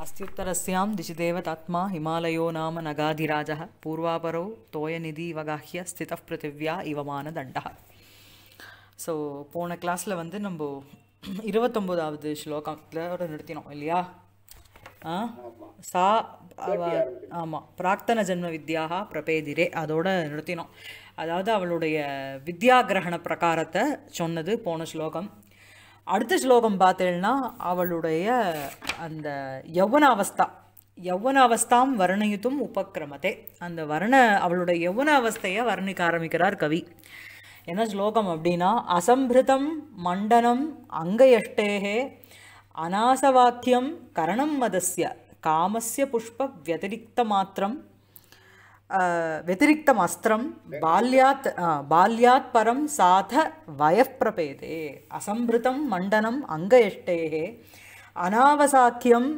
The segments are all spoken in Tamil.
अस्त्युत्तरस्यां दिशि देवतात्मा हिमालयो नाम नगाधिराजः पूर्वापरौ तोयनिधिवगाह्य स्थितः पृथिव्या इव मानदण्डः ஸோ போன கிளாஸில் வந்து நம்ம இருபத்தொம்போதாவது ஸ்லோகத்தில் நிறுத்தினோம் இல்லையா ஆ சா அவ ஆமாம் பிராக்தன ஜென்ம வித்யாக பிரபேதிரே அதோட நிறுத்தினோம் அதாவது அவளுடைய வித்யா கிரகண பிரகாரத்தை சொன்னது போன ஸ்லோகம் அடுத்த ஸ்லோகம் பார்த்தேன்னா அவளுடைய அந்த யௌவனாவஸ்தா. யௌவனாவஸ்தாம் வர்ணயுத்தும் உபக்கிரமத்தை அந்த வர்ண அவளுடைய யௌவனாவஸ்தையை வர்ணிக்க ஆரம்பிக்கிறார் கவி. என்ன ஸ்லோகம் அப்படின்னா அசம்பிருதம் மண்டனம் அங்கயஷ்டேகே அநாசவாக்கியம் கரணம் மதஸ்ய காமஸ்ய புஷ்ப வியதிரிக்த மாத்திரம் व्यतिरिक्तम् अस्त्रं बाल्यात् बाल्यात् परं साथ वयः प्रपेदे असम्भृतं मण्डनम् अङ्गयष्टेः अनावसाख्यम्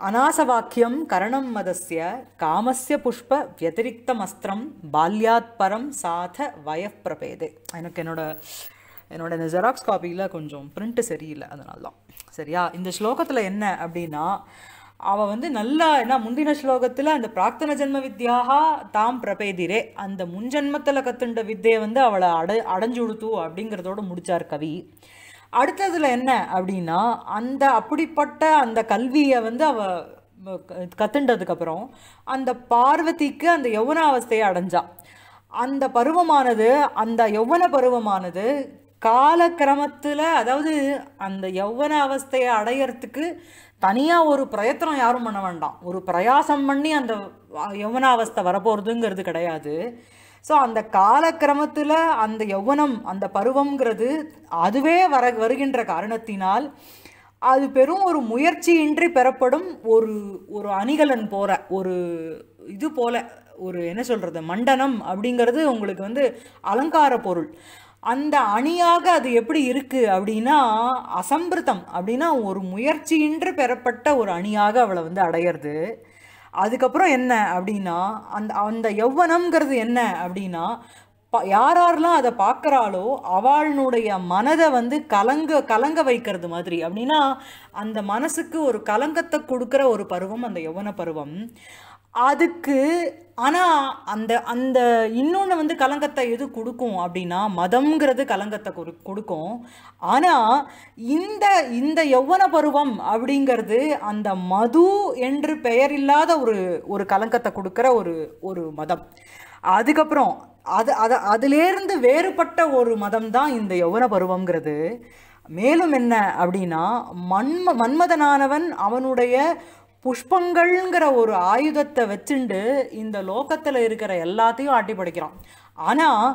अनासवाक्यं करणं मदस्य कामस्य पुष्प व्यतिरिक्तमस्त्रं बाल्यात् परं साथ वयः प्रपेदे எனக்கு என்னோட என்னோட இந்த ஜெராக்ஸ் காப்பியில் கொஞ்சம் பிரிண்ட்டு சரியில்லை அதனால தான் சரியா இந்த ஸ்லோகத்தில் என்ன அப்படின்னா அவள் வந்து நல்லா என்ன முந்தின ஸ்லோகத்தில் அந்த பிரார்த்தன ஜென்ம வித்யாக தாம் பிரபேதிரே அந்த முன்ஜென்மத்தில் கத்துண்ட வித்தையை வந்து அவளை அட அடைஞ்சு கொடுத்து அப்படிங்கிறதோடு முடித்தார் கவி. அடுத்ததில் என்ன அப்படின்னா அந்த அப்படிப்பட்ட அந்த கல்வியை வந்து அவ கத்துண்டதுக்கப்புறம் அந்த பார்வதிக்கு அந்த யௌவனாவஸ்தையை அடைஞ்சா. அந்த பருவமானது அந்த யௌவன பருவமானது காலக்கிரமத்தில் அதாவது அந்த யௌவன அவஸ்தையை அடையறதுக்கு தனியாக ஒரு பிரயத்தனம் யாரும் பண்ண வேண்டாம். ஒரு பிரயாசம் பண்ணி அந்த யௌவனாவஸ்தை வரப்போகிறதுங்கிறது கிடையாது. ஸோ அந்த காலக்கிரமத்தில் அந்த யௌவனம் அந்த பருவம்ங்கிறது அதுவே வர வருகின்ற காரணத்தினால் அது பெரும் ஒரு முயற்சியின்றி பெறப்படும் ஒரு ஒரு அணிகலன் போல ஒரு இது போல ஒரு என்ன சொல்கிறது மண்டனம் அப்படிங்கிறது உங்களுக்கு வந்து அலங்கார பொருள். அந்த அணியாக அது எப்படி இருக்குது அப்படின்னா அசம்பிருத்தம் அப்படின்னா ஒரு முயற்சியின்றி பெறப்பட்ட ஒரு அணியாக அவளை வந்து அடையிறது. அதுக்கப்புறம் என்ன அப்படின்னா அந்த அந்த யௌவனம்ங்கிறது என்ன அப்படின்னா ப யார் யாரெல்லாம் அதை பார்க்குறாளோ அவளுடைய மனதை வந்து கலங்க கலங்க வைக்கிறது மாதிரி. அப்படின்னா அந்த மனசுக்கு ஒரு கலங்கத்தை கொடுக்குற ஒரு பருவம் அந்த யௌவன பருவம். அதுக்கு ஆனால் அந்த அந்த இன்னொன்று வந்து கலங்கத்தை எது கொடுக்கும் அப்படின்னா மதம்ங்கிறது கலங்கத்தை கொடு கொடுக்கும். ஆனால் இந்த இந்த யௌவன பருவம் அப்படிங்கிறது அந்த மது என்று பெயர் இல்லாத ஒரு ஒரு கலங்கத்தை கொடுக்குற ஒரு ஒரு மதம். அதுக்கப்புறம் அது அதை அதிலேருந்து வேறுபட்ட ஒரு மதம் தான் இந்த யௌவன பருவங்கிறது மேலும் என்ன அப்படின்னா மன்ம மன்மதனானவன் அவனுடைய புஷ்பங்கள்ங்கிற ஒரு ஆயுதத்தை வச்சுண்டு இந்த லோகத்தில் இருக்கிற எல்லாத்தையும் ஆட்டி படைக்கிறான். ஆனால்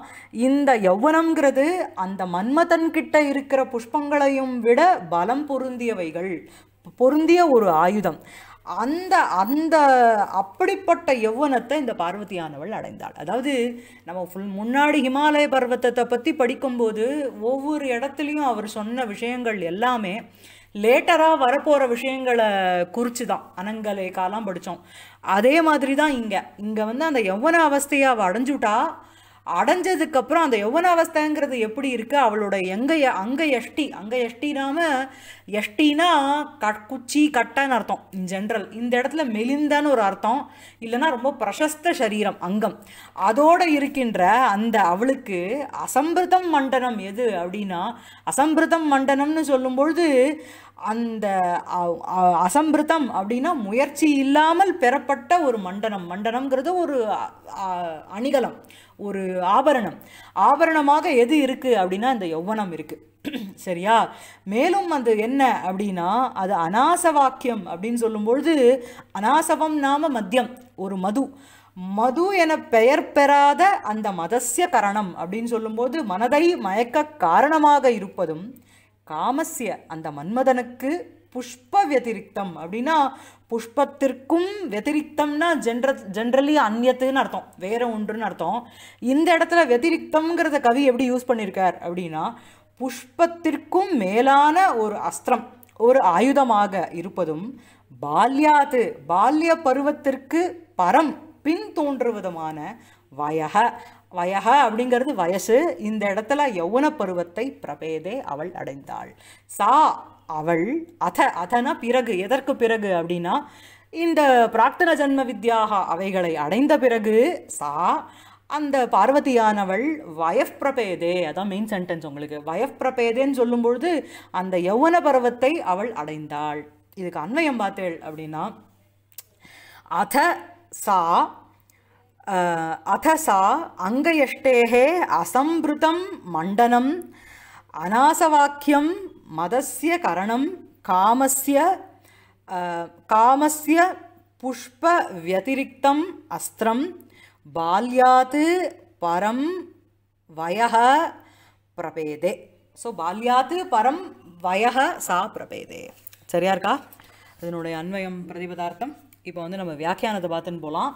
இந்த யௌவனம்ங்கிறது அந்த மன்மதன் கிட்ட இருக்கிற புஷ்பங்களையும் விட பலம் பொருந்தியவைகள் பொருந்திய ஒரு ஆயுதம். அந்த அந்த அப்படிப்பட்ட யௌவனத்தை இந்த பார்வதியானவள் அடைந்தாள். அதாவது நம்ம ஃபுல் முன்னாடி ஹிமாலய பர்வத்தத்தை பற்றி படிக்கும்போது ஒவ்வொரு இடத்துலையும் அவர் சொன்ன விஷயங்கள் எல்லாமே லேட்டராக வரப்போகிற விஷயங்களை குறித்து தான் அனங்கலேக்காலாம் படித்தோம் அதே மாதிரி தான் இங்கே. இங்கே வந்து அந்த யௌவன அவஸ்தையை அவள் அடைஞ்சுட்டா அடைஞ்சதுக்கப்புறம் அந்த யௌவனாவஸ்தைங்கிறது எப்படி இருக்குது அவளோட எங்க அங்க எஷ்டி அங்க எஷ்டினாம எஷ்டினா க குச்சி கட்டான்னு அர்த்தம் இன் ஜென்ரல் இந்த இடத்துல மெலிந்தான்னு ஒரு அர்த்தம். இல்லைன்னா ரொம்ப பிரசஸ்த சரீரம் அங்கம். அதோடு இருக்கின்ற அந்த அவளுக்கு அசம்பிருதம் மண்டனம் எது அப்படின்னா அசம்பிருதம் மண்டனம்னு சொல்லும்பொழுது அந்த அசம்பிருத்தம் அப்படின்னா முயற்சி இல்லாமல் பெறப்பட்ட ஒரு மண்டனம். மண்டனம்ங்கிறது ஒரு அணிகலம். ஒரு ஆபரணம். ஆபரணமாக எது இருக்குது அப்படின்னா அந்த யௌவனம் இருக்குது சரியா? மேலும் அது என்ன அப்படின்னா அது அநாச வாக்கியம் அப்படின்னு சொல்லும்பொழுது அநாசவம் நாம மத்தியம் ஒரு மது. மது என பெயர் பெறாத அந்த மதசிய கரணம் அப்படின்னு சொல்லும்போது மனதை மயக்க காரணமாக இருப்பதும் காமஸ்ய அந்த மன்மதனுக்கு புஷ்ப வத்திரிக்தம் அப்படின்னா புஷ்பத்திற்கும் வெதிரிக்தம்னா ஜென்ர ஜென்ரலி அந்நியத்துன்னு அர்த்தம். வேற ஒன்றுன்னு அர்த்தம். இந்த இடத்துல வெதிரிக்தம்ங்கிறத கவி எப்படி யூஸ் பண்ணியிருக்கார் அப்படின்னா புஷ்பத்திற்கும் மேலான ஒரு அஸ்திரம் ஒரு ஆயுதமாக இருப்பதும் பால்யாது பால்ய பருவத்திற்கு பரம் பின் தோன்றுவதுமான வயக வயக அப்படிங்கிறது வயசு. இந்த இடத்துல யௌவன பருவத்தை பிரபேதே அவள் அடைந்தாள். சா அவள் அத அதனா பிறகு எதற்கு பிறகு அப்படின்னா இந்த பிராக்தன ஜன்ம வித்யாக அவைகளை அடைந்த பிறகு சா அந்த பார்வதியானவள் வயஃப் பிரபேதே அதான் மெயின் சென்டென்ஸ் உங்களுக்கு வயஃப் பிரபேதேன்னு சொல்லும்பொழுது அந்த யௌவன பருவத்தை அவள் அடைந்தாள். இதுக்கு அன்வயம் பார்த்தேள் அப்படின்னா அத சா அத சா அங்கயஷ்டேகே அசம்பிருதம் மண்டனம் அநாசவாக்கியம் மதஸ்ய கரணம் காமஸ்ய காமஸ்ய புஷ்பவியதிரிக்தம் அஸ்திரம் பால்யாத் பரம் வயக பிரபேதே. ஸோ பால்யாத் பரம் வயக சா பிரபேதே. சரியா இருக்கா? அதனுடைய அன்வயம் பிரதிபதார்த்தம். இப்போ வந்து நம்ம வியாக்கியானத்தை பார்த்துன்னு போகலாம்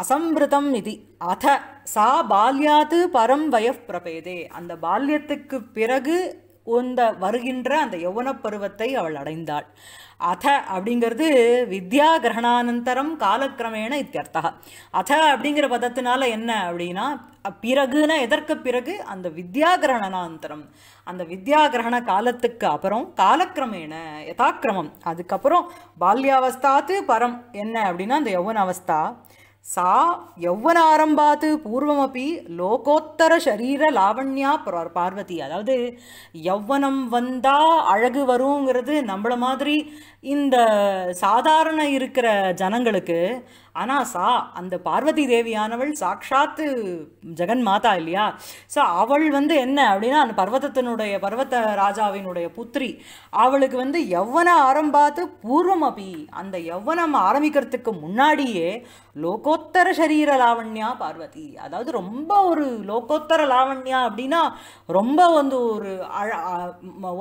அசம்பிருதம் இது அத சா பால்யாத்து பரம் வயப் பிரபேதே. அந்த பால்யத்துக்கு பிறகு உந்த வருகின்ற அந்த யௌவன பருவத்தை அவள் அடைந்தாள். அத அப்படிங்கிறது வித்யா கிரகணானந்தரம் காலக்கிரமேண இத்தியர்த்தா. அத அப்படிங்கிற பதத்தினால என்ன அப்படின்னா பிறகுன பிறகுனா எதற்கு பிறகு? அந்த வித்யா கிரகணானந்தரம் அந்த வித்யா கிரகண காலத்துக்கு அப்புறம் காலக்கிரமேண யதாக்கிரமம். அதுக்கப்புறம் பால்யாவஸ்தாத்து பரம் என்ன அப்படின்னா அந்த யௌவன அவஸ்தா சா யௌவனாரம்பாத்து பூர்வமப்பி லோகோத்தர சரீர லாவண்யா பார்வதி அதாவது யௌவனம் வந்தா அழகு வருங்கிறது நம்மள மாதிரி இந்த சாதாரண இருக்கிற ஜனங்களுக்கு ஆனால் சா அந்த பார்வதி தேவியானவள் சாக்ஷாத்து ஜெகன் மாதா இல்லையா? ஸோ அவள் வந்து என்ன அப்படின்னா அந்த பர்வதத்தினுடைய பர்வத ராஜாவினுடைய புத்திரி அவளுக்கு வந்து எவ்வன ஆரம்பாத்து பூர்வம் அபி. அந்த யௌவனம் ஆரம்பிக்கிறதுக்கு முன்னாடியே லோகோத்தர சரீர லாவண்யா பார்வதி. அதாவது ரொம்ப ஒரு லோகோத்தர லாவண்யா அப்படின்னா ரொம்ப வந்து ஒரு அழ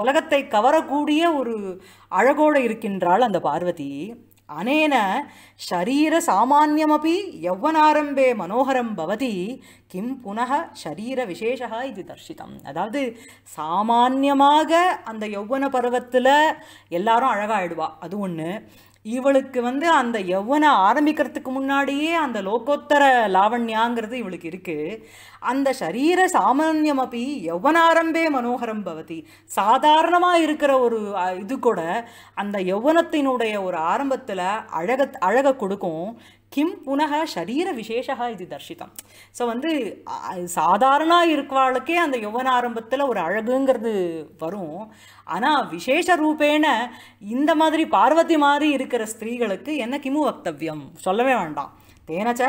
உலகத்தை கவரக்கூடிய ஒரு அழகோடு இருக்கின்றாள் அந்த பார்வதி. அனேன ஷரீர சாமான்யமபி யௌவனாரம்பே மனோகரம் பவதி. கிம் புனக ஷரீர விசேஷா இது தர்ஷிதம். அதாவது சாமான்யமாக அந்த யௌவன பருவத்தில் எல்லாரும் அழகாயிடுவா. அது ஒன்று இவளுக்கு வந்து அந்த யௌவன ஆரம்பிக்கிறதுக்கு முன்னாடியே அந்த லோகோத்தர லாவண்யாங்கிறது இவளுக்கு இருக்குது அந்த சரீர சாமான்யம் அப்படி யௌவனாரம்பே மனோகரம் பவதி. சாதாரணமாக இருக்கிற ஒரு இது கூட அந்த யௌவனத்தினுடைய ஒரு ஆரம்பத்தில் அழக அழகை கொடுக்கும். கிம் புனக சரீர விசேஷா இது தர்ஷிதம் ஸோ வந்து சாதாரண இருக்கவாளுக்கே அந்த யௌவன ஆரம்பத்தில் ஒரு அழகுங்கிறது வரும். ஆனால் விசேஷ ரூபேன இந்த மாதிரி பார்வதி மாதிரி இருக்கிற ஸ்திரீகளுக்கு என்ன கிமு வக்தவியம்? சொல்லவே வேண்டாம். தேனச்ச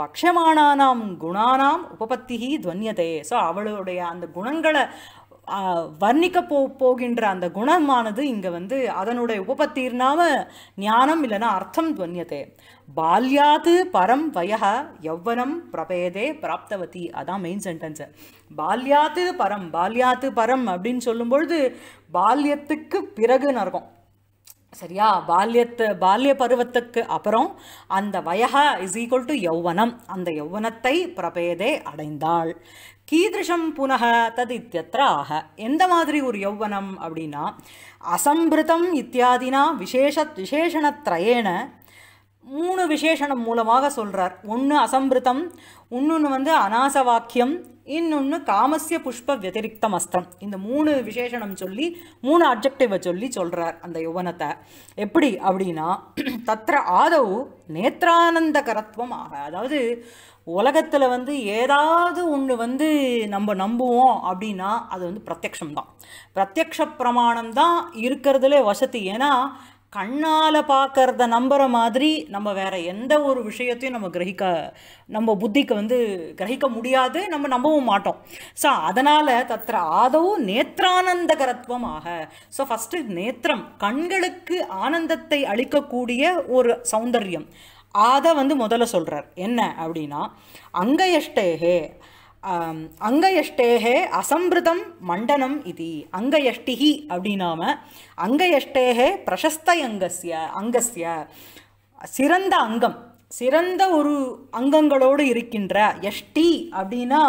வக்ஷமானானாம் குணானாம் உபபத்தி துவன்யதே. ஸோ அவளுடைய அந்த குணங்களை வர்ணிக்க போ போகின்ற அந்த குணமானது இங்கே வந்து அதனுடைய உபபத்தீர்னாம ஞானம் இல்லைன்னா அர்த்தம் துவன்யதே. பால்யாது பரம் வயக யௌவனம் பிரபேதே பிராப்தவதி. அதான் மெயின் சென்டென்ஸ் பால்யாது பரம் பால்யாது பரம் அப்படின்னு சொல்லும்பொழுது பால்யத்துக்கு பிறகுன்னு இருக்கும் சரியா? பால்யத்து பால்ய பருவத்துக்கு அப்புறம் அந்த வயக இஸ் ஈக்குவல் டு யௌவனம். அந்த யௌவனத்தை பிரபேதே அடைந்தாள். கீதிருஷம் புனக தது இத்தியத்திர ஆக எந்த மாதிரி ஒரு யௌவனம் அப்படின்னா அசம்பிருதம் இத்தியாதினா விசேஷ விசேஷணத்ரயேன மூணு விசேஷணம் மூலமாக சொல்கிறார் ஒன்று அசம்பிருத்தம் இன்னொன்று வந்து அநாச வாக்கியம் இன்னொன்று காமசிய புஷ்ப வத்திரிக்தம் அஸ்திரம் இந்த மூணு விசேஷணம் சொல்லி மூணு அப்ஜெக்டிவை சொல்லி சொல்கிறார் அந்த யௌவனத்தை. எப்படி அப்படின்னா தத்திர ஆதவு நேத்ரானந்தகரத்துவம் ஆக. அதாவது உலகத்தில் வந்து ஏதாவது ஒன்று வந்து நம்ம நம்புவோம் அப்படின்னா அது வந்து பிரத்யக்ஷம் தான் பிரத்யக்ஷ பிரமாணம் தான் இருக்கிறதுலே வசதி. ஏன்னா கண்ணால் பார்க்கறத நம்புகிற மாதிரி நம்ம வேறு எந்த ஒரு விஷயத்தையும் நம்ம கிரகிக்க நம்ம புத்திக்கு வந்து கிரகிக்க முடியாது. நம்ம நம்பவும் மாட்டோம். ஸோ அதனால் தத்திர ஆதவு நேத்ரானந்தகரத்துவம் ஆக ஸோ ஃபஸ்ட்டு நேத்திரம் கண்களுக்கு ஆனந்தத்தை அளிக்கக்கூடிய ஒரு சௌந்தர்யம். அதை வந்து முதல்ல சொல்கிறார் என்ன அப்படின்னா அங்கயஷ்டேகே அங்கயஷ்டேகே அசம்பிருதம் மண்டனம் இது. அங்கயஷ்டிகி அப்படின்னாம அங்கயஷ்டேகே பிரசஸ்தயங்கஸ்ய அங்கஸ்ய சிறந்த அங்கம் சிறந்த ஒரு அங்கங்களோடு இருக்கின்ற எஷ்டி அப்படின்னா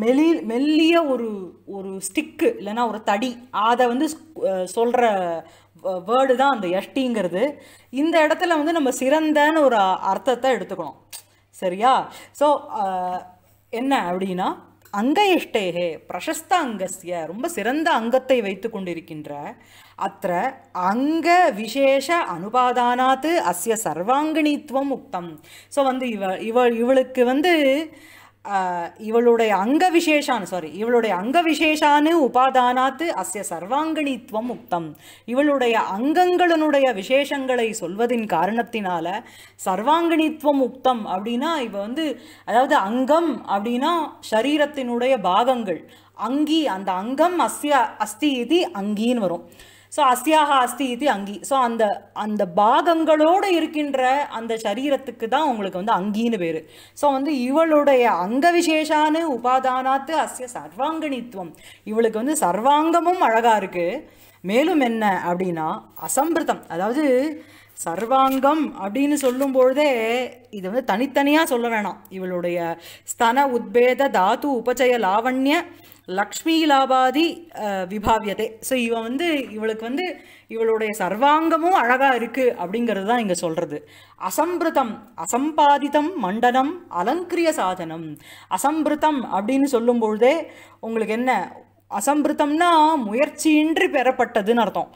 மெலி மெல்லிய ஒரு ஒரு ஸ்டிக்கு இல்லைன்னா ஒரு தடி அதை வந்து சொல்கிற வேர்டு தான் அந்த எஷ்டிங்கிறது இந்த இடத்துல வந்து நம்ம சிறந்தன்னு ஒரு அர்த்தத்தை எடுத்துக்கணும். சரியா? ஸோ என்ன அப்படின்னா அங்கயிஷ்டேகே பிரசஸ்த அங்கஸ்ய ரொம்ப சிறந்த அங்கத்தை வைத்து கொண்டிருக்கின்ற அத்த அங்க விசேஷ அனுபாதானாத்து அஸ்ய சர்வாங்கிணித்துவம் உக்தம். ஸோ வந்து இவ இவள் இவளுக்கு வந்து இவளுடைய அங்க விசேஷான்னு சாரி இவளுடைய அங்க விசேஷான்னு உபாதானாத்து அஸ்ய சர்வாங்கிணித்துவம் உக்தம். இவளுடைய அங்கங்களினுடைய விசேஷங்களை சொல்வதின் காரணத்தினால சர்வாங்கிணித்துவம் உக்தம் அப்படின்னா இவ வந்து அதாவது அங்கம் அப்படின்னா சரீரத்தினுடைய பாகங்கள். அங்கி அந்த அங்கம் அஸ்ய அஸ்தி இது அங்கின்னு வரும். ஸோ அஸ்தியாக அஸ்தி இது அங்கி. ஸோ அந்த அந்த பாகங்களோடு இருக்கின்ற அந்த சரீரத்துக்கு தான் உங்களுக்கு வந்து அங்கின்னு பேர். ஸோ வந்து இவளுடைய அங்க விசேஷானு உபாதானாத்து அஸ்ய சர்வாங்கணித்துவம் இவளுக்கு வந்து சர்வாங்கமும் அழகாக இருக்குது மேலும் என்ன அப்படின்னா அசம்பிருதம் அதாவது சர்வாங்கம் அப்படின்னு சொல்லும் பொழுதே இது வந்து தனித்தனியாக சொல்ல வேணாம். இவளுடைய ஸ்தன உத்பேத தாத்து உபச்சய லாவண்ய லக்ஷ்மி லாபாதி விபாவியதே. ஸோ இவன் வந்து இவளுக்கு வந்து இவளுடைய சர்வாங்கமும் அழகாக இருக்குது அப்படிங்கிறது தான் இங்கே சொல்கிறது அசம்பிருதம் அசம்பாதிதம் மண்டனம் அலங்கிரிய சாதனம். அசம்பிருதம் அப்படின்னு சொல்லும் பொழுதே உங்களுக்கு என்ன? அசம்பிருத்தம்னா முயற்சியின்றி பெறப்பட்டதுன்னு அர்த்தம்.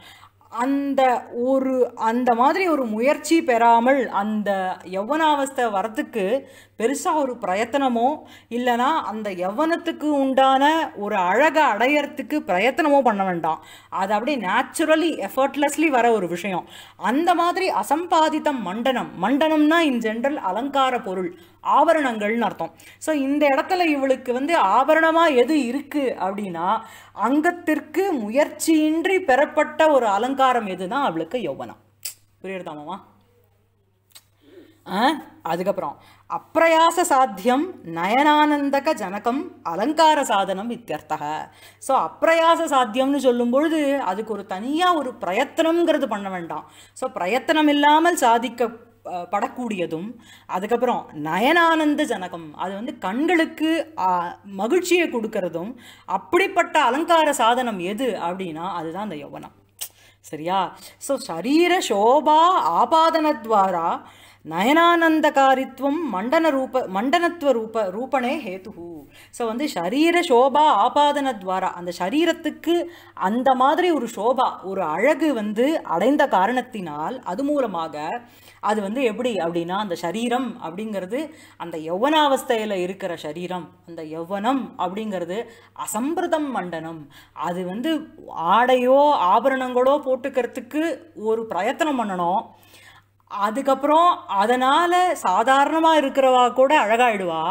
அந்த ஒரு அந்த மாதிரி ஒரு முயற்சி பெறாமல் அந்த யௌவனாவஸ்தை வரத்துக்கு பெருசாக ஒரு பிரயத்தனமோ இல்லைனா அந்த யவனத்துக்கு உண்டான ஒரு அழகை அடையறதுக்கு பிரயத்தனமோ பண்ண வேண்டாம். அது அப்படியே நேச்சுரலி எஃபர்ட்லெஸ்லி வர ஒரு விஷயம். அந்த மாதிரி அசம்பாதித்தம் மண்டனம் மண்டனம்னா இன் ஜென்ரல் அலங்கார பொருள் ஆபரணங்கள்னு அர்த்தம். ஸோ இந்த இடத்துல இவளுக்கு வந்து ஆபரணமாக எது இருக்குது அப்படின்னா அங்கத்திற்கு முயற்சியின்றி பெறப்பட்ட ஒரு அலங்காரம் எதுனா அவளுக்கு யௌவனம். புரியுறதாமாமா அதுக்கப்புறம் அப்பிரயாச சாத்தியம் நயனானந்தக ஜனகம் அலங்கார சாதனம் இத்தியர்த்தக. ஸோ அப்பிரயாச சாத்தியம்னு சொல்லும் பொழுது அதுக்கு ஒரு தனியாக ஒரு பிரயத்தனம்ங்கிறது பண்ண வேண்டாம். ஸோ பிரயத்தனம் இல்லாமல் சாதிக்க படக்கூடியதும் அதுக்கப்புறம் நயனானந்த ஜனகம் அது வந்து கண்களுக்கு மகிழ்ச்சியை கொடுக்கறதும் அப்படிப்பட்ட அலங்கார சாதனம் எது அப்படின்னா அதுதான் அந்த யௌவனம். சரியா? ஸோ சரீர சோபா ஆபாதனத்வாரா நயனானந்தகாரித்வம் மண்டன ரூப மண்டனத்துவ ரூப ரூபனே ஹேதுஹு. ஸோ வந்து சரீர சோபா ஆபாதன துவாரா. அந்த சரீரத்துக்கு அந்த மாதிரி ஒரு சோபா ஒரு அழகு வந்து அடைந்த காரணத்தினால் அது மூலமாக அது வந்து எப்படி அப்படின்னா அந்த சரீரம் அப்படிங்கிறது அந்த யௌவனாவஸ்தையில் இருக்கிற சரீரம் அந்த யௌவனம் அப்படிங்கிறது அசம்பிரதம் மண்டனம். அது வந்து ஆடையோ ஆபரணங்களோ போட்டுக்கிறதுக்கு ஒரு பிரயத்தனம் பண்ணணும். அதுக்கப்புறம் அதனால் சாதாரணமாக இருக்கிறவா கூட அழகாயிடுவா.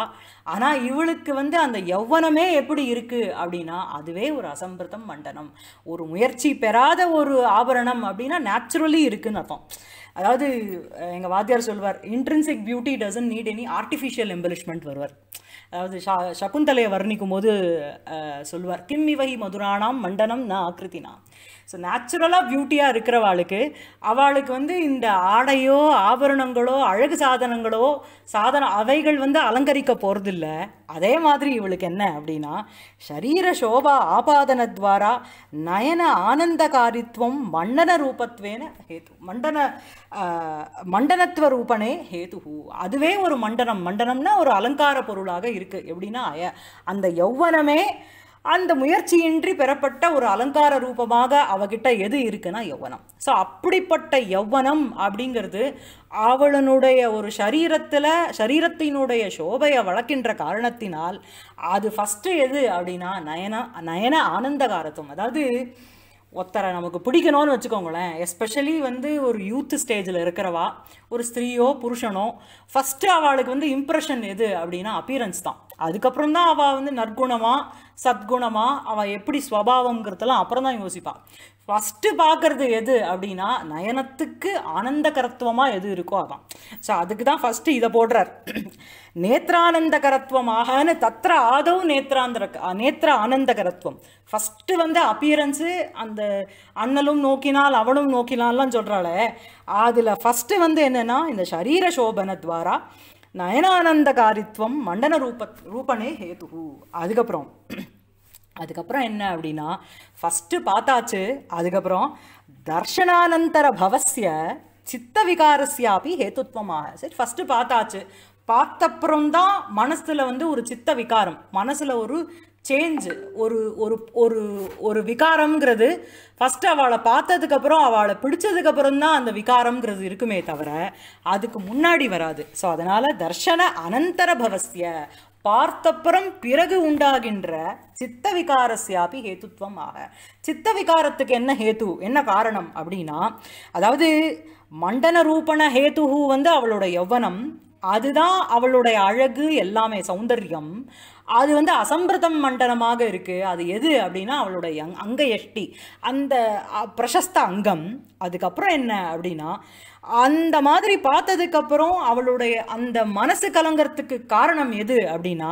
ஆனால் இவளுக்கு வந்து அந்த யௌவனமே எப்படி இருக்குது அப்படின்னா அதுவே ஒரு அசம்பிரதம் மண்டனம். ஒரு முயற்சி பெறாத ஒரு ஆபரணம் அப்படின்னா நேச்சுரலி இருக்குதுன்னு அர்த்தம். அதாவது எங்கள் வாத்தியார் சொல்வார் intrinsic beauty doesn't need any artificial embellishment வருவார். அதாவது ஷா சகுந்தலையை வர்ணிக்கும் போது சொல்வார் கிம் இவகி மதுராணாம் மண்டனம் ந ஆக்கிருத்தினாம் ஸோ நேச்சுரலாக பியூட்டியாக இருக்கிறவாளுக்கு அவளுக்கு வந்து இந்த ஆடையோ ஆபரணங்களோ அழகு சாதனங்களோ சாதன அவைகள் வந்து அலங்கரிக்க போகிறதில்ல அதே மாதிரி இவளுக்கு என்ன அப்படின்னா ஷரீர சோபா ஆபாதனத்வாரா நயன ஆனந்தகாரித்வம் மண்டன ரூபத்வேன ஹேது மண்டன மண்டனத்துவ ரூபனே ஹேது அதுவே ஒரு மண்டனம். மண்டனம்னா ஒரு அலங்கார பொருளாக இருக்குது எப்படின்னா அந்த யௌவனமே அந்த முயற்சியின்றி பெறப்பட்ட ஒரு அலங்கார ரூபமாக அவகிட்ட எது இருக்குன்னா யௌவனம். ஸோ அப்படிப்பட்ட யௌவனம் அப்படிங்கிறது அவளனுடைய ஒரு சரீரத்தில் சரீரத்தினுடைய சோபையை வளர்க்கின்ற காரணத்தினால் அது ஃபஸ்ட்டு எது அப்படின்னா நயன நயன ஆனந்தகாரத்துவம். அதாவது ஒருத்தரை நமக்கு பிடிக்கணும்னு வச்சுக்கோங்களேன் எஸ்பெஷலி வந்து ஒரு யூத் ஸ்டேஜில் இருக்கிறவா ஒரு ஸ்திரீயோ புருஷனோ ஃபஸ்ட்டு அவளுக்கு வந்து இம்ப்ரெஷன் எது அப்படின்னா அப்பியரன்ஸ் தான். அதுக்கப்புறம் தான் அவள் வந்து நற்குணமா சத்குணமா அவள் எப்படி ஸ்வபாவங்கிறதெல்லாம் அப்புறம் தான் யோசிப்பாள் ஃபஸ்ட்டு பார்க்கறது எது அப்படின்னா நயனத்துக்கு ஆனந்தகரத்துவமாக எது இருக்கோ அதான். ஸோ அதுக்கு தான் ஃபஸ்ட்டு இதை போடுறார். நேத்ரானந்தகரத்துவமாகனு தத்திர ஆதவ் நேத்ராந்திர நேத்திர ஆனந்தகரத்துவம். ஃபஸ்ட்டு வந்து அப்பியரன்ஸு அந்த அண்ணலும் நோக்கினால் அவனும் நோக்கினால்லாம் சொல்கிறாளே அதில் ஃபஸ்ட்டு வந்து என்னென்னா இந்த சரீர சோபனத்வாரா நயனானந்தகாரித்வம் மண்டன ரூப ரூபனே ஹேதுஹு. அதுக்கப்புறம் அதுக்கப்புறம் என்ன அப்படின்னா ஃபஸ்ட்டு பார்த்தாச்சு அதுக்கப்புறம் தர்ஷனானந்தர பவசிய சித்த விகாரஸ்யாபி ஹேத்துத்வமாக சரி ஃபஸ்ட்டு பார்த்தாச்சு. பார்த்தப்புறம் தான் மனசில் வந்து ஒரு சித்த விகாரம் மனசில் ஒரு சேஞ்சு ஒரு ஒரு ஒரு ஒரு விகாரம்ங்கிறது ஃபஸ்ட்டு அவளை பார்த்ததுக்கப்புறம் அவளை பிடிச்சதுக்கப்புறம் தான் அந்த விகாரம்ங்கிறது இருக்குமே தவிர அதுக்கு முன்னாடி வராது. ஸோ அதனால் தர்ஷன அனந்தர பவசிய பார்த்தப்புறம் பிறகு உண்டாகின்ற சித்த விகாரஸ்யாபி ஹேத்துத்வம் ஆக. சித்த விகாரத்துக்கு என்ன ஹேத்து என்ன காரணம் அப்படின்னா அதாவது மண்டன ரூபண ஹேத்துஹு வந்து அவளோட யௌவனம் அதுதான் அவளுடைய அழகு எல்லாமே சௌந்தர்யம் அது வந்து அசம்பிரதம் மண்டனமாக இருக்குது அது எது அப்படின்னா அவளுடைய அங்- அங்க எஷ்டி அந்த பிரசஸ்த அங்கம் அதுக்கப்புறம் என்ன அப்படின்னா அந்த மாதிரி பார்த்ததுக்கப்புறம் அவளுடைய அந்த மனசு கலங்கிறதுக்கு காரணம் எது அப்படின்னா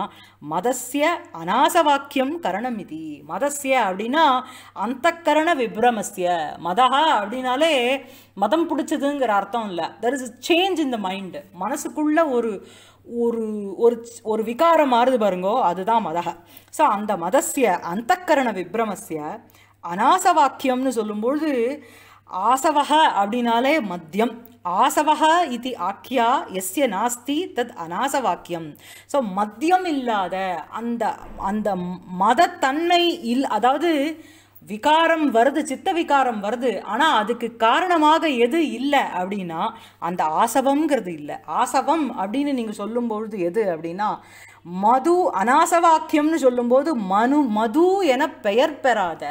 மதஸ்ய அநாசவாக்கியம் கரணம் இது. மதஸ்ய அப்படின்னா அந்த கரண விப்ரமஸ்ய. மதஹா அப்படின்னாலே மதம் பிடிச்சதுங்கிற அர்த்தம் இல்லை. There is change in the mind மனசுக்குள்ள ஒரு ஒரு ஒரு ஒரு விகாரம் மாறுது பாருங்கோ அதுதான் மதக. ஸோ அந்த மதஸ்ய அந்தக்கரண விப்ரமஸ்ய அநாசவாக்கியம்னு சொல்லும்பொழுது ஆசவக அப்படின்னாலே மத்தியம். ஆசவக இது ஆக்கியா எஸ்ய நாஸ்தி தத் அனாசவாக்கியம். ஸோ மத்தியம் இல்லாத அந்த அந்த மதத்தன்மை இல் அதாவது விகாரம் வருது சித்த விகாரம் வருது. ஆனால் அதுக்கு காரணமாக எது இல்லை அப்படின்னா அந்த ஆசவம்ங்கிறது இல்லை. ஆசவம் அப்படின்னு நீங்கள் சொல்லும்பொழுது எது அப்படின்னா மது அனாசவாக்கியம்னு சொல்லும்போது மனு மது என பெயர் பெறாத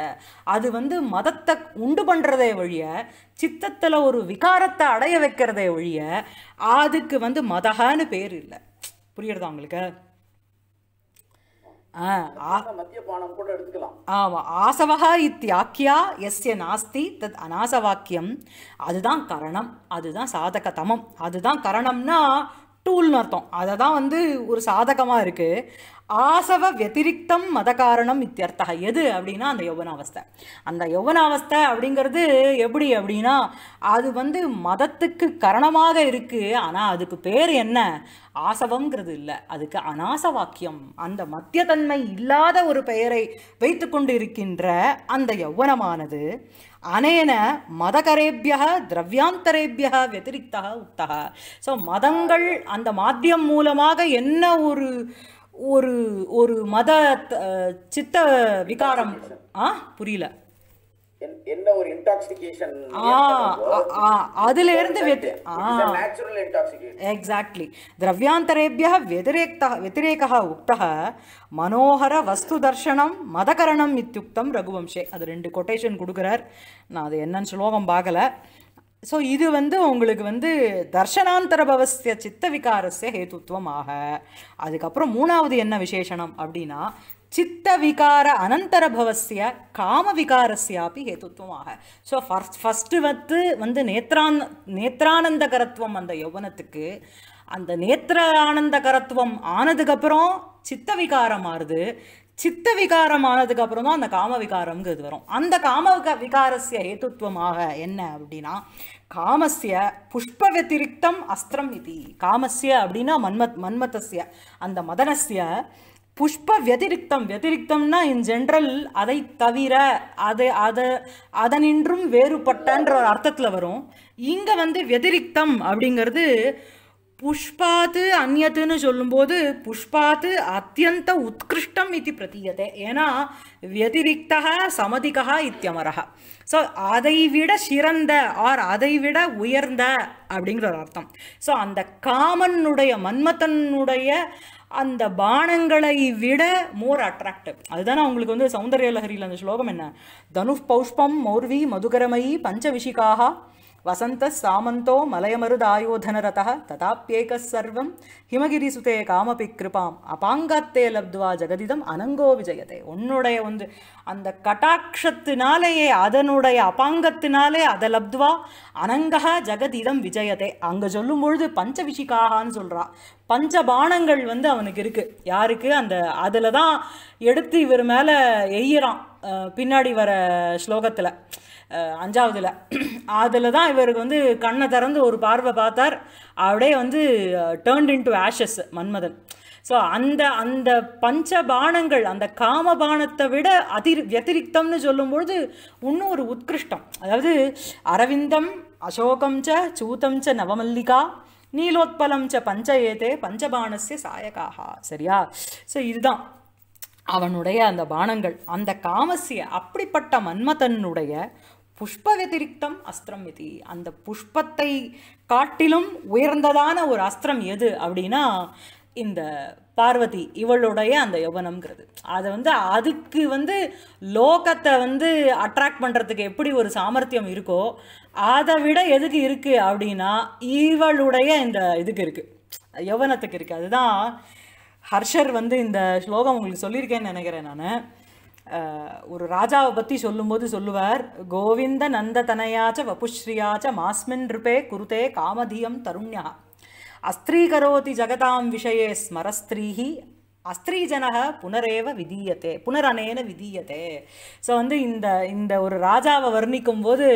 அது வந்து மதத்தை உண்டு பண்ணுறதே ஒழிய சித்தத்தில் ஒரு விகாரத்தை அடைய வைக்கிறதே ஒழிய அதுக்கு வந்து மதகான்னு பேர் இல்லை. புரியுறதா உங்களுக்கு? ஆ. ஆ மத்தியபானம் கூட எடுத்துக்கலாம். ஆமா. ஆசவகா இத்தியாக்கியா எஸ்ய நாஸ்தி தத் அநாசவாக்கியம். அதுதான் கரணம். அதுதான் சாதக தமம் அதுதான் கரணம்னா டூல்னு அர்த்தம். அதை தான் வந்து ஒரு சாதகமாக இருக்குது ஆசவ வத்திரிக்தம் மத காரணம் இத்தியர்த்தக. எது அப்படின்னா அந்த யௌவனாவஸ்தை. அந்த யௌவனாவஸ்தை அப்படிங்கிறது எப்படி அப்படின்னா அது வந்து மதத்துக்கு காரணமாக இருக்குது ஆனால் அதுக்கு பேர் என்ன? ஆசவங்கிறது இல்லை. அதுக்கு அநாச வாக்கியம் அந்த மத்தியத்தன்மை இல்லாத ஒரு பெயரை வைத்துக்கொண்டு இருக்கின்ற அந்த யௌவனமானது அனேன மதகரேபிய திரவியாந்தரேபிய வத்திரிக்தா உக்தக ஸோ மதங்கள் அந்த மாத்தியம் மூலமாக என்ன ஒரு ஒரு ஒரு மத சித்த விகாரம்? ஆ? புரியல. என்ன ஒரு இன்டாக்சிகேஷன் ஆ ஆ, ஆ, அதுல இருந்து வெத்து ஆ நேச்சுரல் இன்டாக்சிகேஷன் எக்ஸாக்ட்லி திரவியாந்தரேபிய व्यतिरेक्तः व्यतिरेकः उक्तः மனோகர வஸ்து தர்ஷனம் மதகரணம் இத்தியுக்தம் ரகுவம்சே அது ரெண்டு கொட்டேஷன் கொடுக்குறார் நான் அது என்னன்னு ஸ்லோகம் பார்க்கல ஸோ இது வந்து உங்களுக்கு வந்து தர்ஷனாந்தர பவஸ்ய சித்த விகாரஸ்ய ஹேதுத்வம் ஆக அதுக்கப்புறம் மூணாவது என்ன விசேஷணம் அப்படின்னா சித்த விகார அனந்தரபவசிய காமவிகாரஸ்யாபி ஹேத்துவமாக ஸோ ஃபர்ஸ்ட் ஃபஸ்ட்டு வந்து வந்து நேத்ரான் நேத்ரானந்தகரத்துவம் அந்த யௌவனத்துக்கு. அந்த நேத்திர ஆனந்தகரத்துவம் ஆனதுக்கப்புறம் சித்த விகாரம் மாறுது. சித்த விகாரம் ஆனதுக்கப்புறம் தான் அந்த காம விகாரம்ங்கிறது வரும். அந்த காம விகாரஸ்ய ஹேத்துவமாக என்ன அப்படின்னா காமஸ்ய புஷ்ப வத்திரிக்தம் அஸ்திரம் இது. காமஸ்ய அப்படின்னா மன்மத் மன்மதஸ்ய அந்த மதனஸ்ய புஷ்ப வத்திரிக்தம் வத்திரிக்தம்னா இன் ஜென்ரல் அதை தவிர அது அதை அதனின்றும் வேறுபட்டன்ற ஒரு அர்த்தத்தில் வரும். இங்கே வந்து வத்திரிக்தம் அப்படிங்கிறது புஷ்பாத்து அந்யத்துன்னு சொல்லும்போது புஷ்பாத்து அத்தியந்த உத்கிருஷ்டம் இது பிரதீயத்தை ஏன்னா வத்திரிக்தா சமதிகா இத்தியமரா ஸோ அதை விட சிறந்த ஆர் அதை விட உயர்ந்த அப்படிங்கிற ஒரு அர்த்தம். ஸோ அந்த காமனுடைய மன்மத்தனுடைய அந்த பானங்களை விட மோர் அட்ராக்டிவ் அதுதானே அவங்களுக்கு வந்து சௌந்தர்ய லஹரியில் அந்த ஸ்லோகம் என்ன? தனுஷ் பௌஷ்பம் மௌர்வி மதுகரமயி பஞ்சவிஷிகாக வசந்த சாமந்தோ மலயமருதாயோதனரதः ததாப்பியேக சர்வம் ஹிமகிரிசுதே காமபி கிருபாம் அபாங்கத்தே லப்துவா ஜெகதிதம் அனங்கோ விஜயதே. உன்னுடைய வந்து அந்த கட்டாட்சத்தினாலேயே அதனுடைய அபாங்கத்தினாலே அத லப்துவா அனங்கா ஜெகதிதம் விஜயதே. அங்கே சொல்லும் பொழுது பஞ்சவிஷிகாகான்னு சொல்கிறா பஞ்சபானங்கள் வந்து அவனுக்கு இருக்குது யாருக்கு? அந்த அதில் தான் எடுத்து இவர் மேலே எய்யறான். பின்னாடி வர ஸ்லோகத்தில். அஞ்சாவதுல. அதில் தான் இவருக்கு வந்து கண்ணை திறந்து ஒரு பார்வை பார்த்தார். அப்படியே வந்து turned into ashes Manmathan. So அந்த அந்த பஞ்ச பானங்கள் அந்த காம பானத்தை விட அதிர் வத்திரிக்தம்னு சொல்லும்பொழுது இன்னும் ஒரு உத்கிருஷ்டம். அதாவது அரவிந்தம் அசோகம் ச சூதம் ச நவமல்லிகா நீலோத்பலம் ச பஞ்சயேதே பஞ்சபாணஸ்ய சாயகாகா சரியா? ஸோ இதுதான். அவனுடைய அந்த பானங்கள். அந்த காமசிய அப்படிப்பட்ட மன்மதனுடைய புஷ்ப வதிரிக்தம் அஸ்திரம் இது அந்த புஷ்பத்தை காட்டிலும் உயர்ந்ததான ஒரு அஸ்திரம் எது அப்படின்னா இந்த பார்வதி இவளுடைய அந்த யவனம்ங்கிறது. அதை வந்து அதுக்கு வந்து லோகத்தை வந்து அட்ராக்ட் பண்ணுறதுக்கு எப்படி ஒரு சாமர்த்தியம் இருக்கோ அதை விட எதுக்கு இருக்குது அப்படின்னா இவளுடைய இந்த இதுக்கு இருக்குது யவனத்துக்கு இருக்குது அதுதான் ஹர்ஷர் வந்து இந்த ஸ்லோகம் உங்களுக்கு சொல்லியிருக்கேன்னு நினைக்கிறேன் நான். ஒரு ராஜாவை பற்றி சொல்லும்போது சொல்லுவார் கோவிந்த நந்த தனையாச்ச வபுஸ்ரீயாச்ச மாஸ்மின் ருபே குருதே காமதியம் தருண்யா. அஸ்திரீகரோதி ஜகதாம் விஷயே ஸ்மரஸ்திரீஹி. அஸ்திரீஜனக புனரேவ விதீயத்தே புனரனேன விதீயத்தே ஸோ வந்து இந்த இந்த ஒரு ராஜாவை வர்ணிக்கும் போது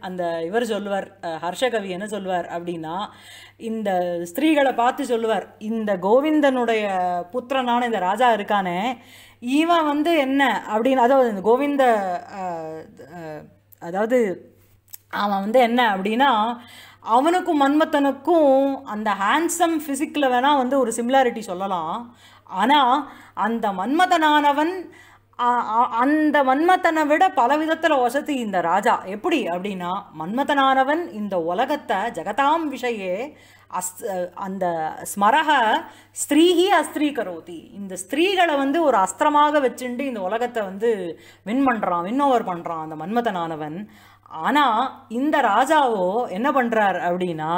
அந்த இவர் சொல்லுவார் ஹர்ஷகவி என்ன சொல்லுவார் அப்படின்னா இந்த ஸ்திரீகளை பார்த்து சொல்லுவார் இந்த கோவிந்தனுடைய புத்திரனான இந்த ராஜா இருக்கானே இவன் வந்து என்ன அப்படின்னு அதாவது இந்த கோவிந்த அதாவது அவன் வந்து என்ன அப்படின்னா அவனுக்கும் மன்மத்தனுக்கும் அந்த ஹேண்ட்ஸம் ஃபிசிக்கில் வேணால் வந்து ஒரு சிமிலாரிட்டி சொல்லலாம். ஆனால் அந்த மன்மதனானவன் அந்த மன்மத்தனை விட பல விதத்தில் வசதி இந்த ராஜா. எப்படி அப்படின்னா மன்மதனானவன் இந்த உலகத்தை ஜெகதாம் விஷயே அஸ் அந்த ஸ்மரக ஸ்திரீஹி அஸ்திரீ கரோதி இந்த ஸ்திரீகளை வந்து ஒரு அஸ்திரமாக வச்சுண்டு இந்த உலகத்தை வந்து வின் பண்ணுறான் வின் ஓவர் பண்ணுறான் அந்த மன்மதனானவன். ஆனால் இந்த ராஜாவோ என்ன பண்ணுறார் அப்படின்னா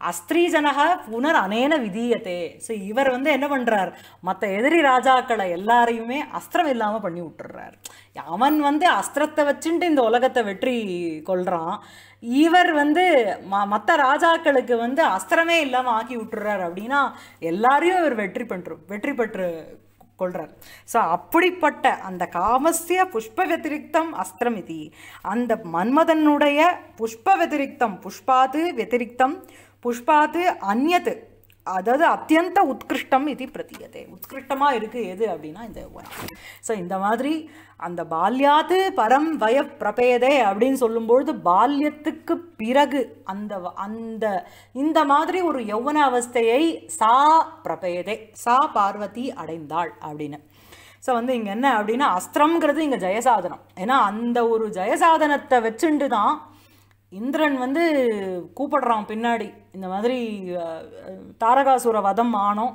அஸ்திரீஜனக புனர் அனேன விதீயத்தே ஸோ இவர் வந்து என்ன பண்ணுறார் மற்ற எதிரி ராஜாக்களை எல்லாரையுமே அஸ்திரம் இல்லாமல் பண்ணி விட்டுறார். அவன் வந்து அஸ்திரத்தை வச்சுட்டு இந்த உலகத்தை வெற்றி கொள்கிறான் இவர் வந்து ம மற்ற ராஜாக்களுக்கு வந்து அஸ்திரமே இல்லாமல் ஆக்கி விட்டுறார் அப்படின்னா எல்லாரையும் இவர் வெற்றி பெற்று வெற்றி பெற்று கொள்றார். ஸோ அப்படிப்பட்ட அந்த காமஸ்ய புஷ்ப வத்திரிக்தம் அஸ்திரம் இது. அந்த மன்மதனுடைய புஷ்ப வத்திரிக்தம் புஷ்பாது வத்திரிக்தம் புஷ்பாது அந்நது அதாவது அத்தியந்த உத்கிருஷ்டம் இது பிரதீயத்தை உத்கிருஷ்டமாக இருக்குது எது அப்படின்னா இந்த யௌவனம் ஸோ இந்த மாதிரி அந்த பால்யாது பரம் வய பிரபேதே அப்படின்னு சொல்லும்பொழுது பால்யத்துக்கு பிறகு அந்த வ- அந்த இந்த மாதிரி ஒரு யௌவன அவஸ்தையை சா பிரபேதே சா பார்வதி அடைந்தாள் அப்படின்னு. ஸோ வந்து இங்கே என்ன அப்படின்னா அஸ்திரம்ங்கிறது இங்கே ஜெயசாதனம். ஏன்னா அந்த ஒரு ஜெயசாதனத்தை வச்சுண்டு தான் இந்திரன் வந்து கூப்பிடுறான் பின்னாடி. இந்த மாதிரி தாரகாசுர வதம் ஆனோம்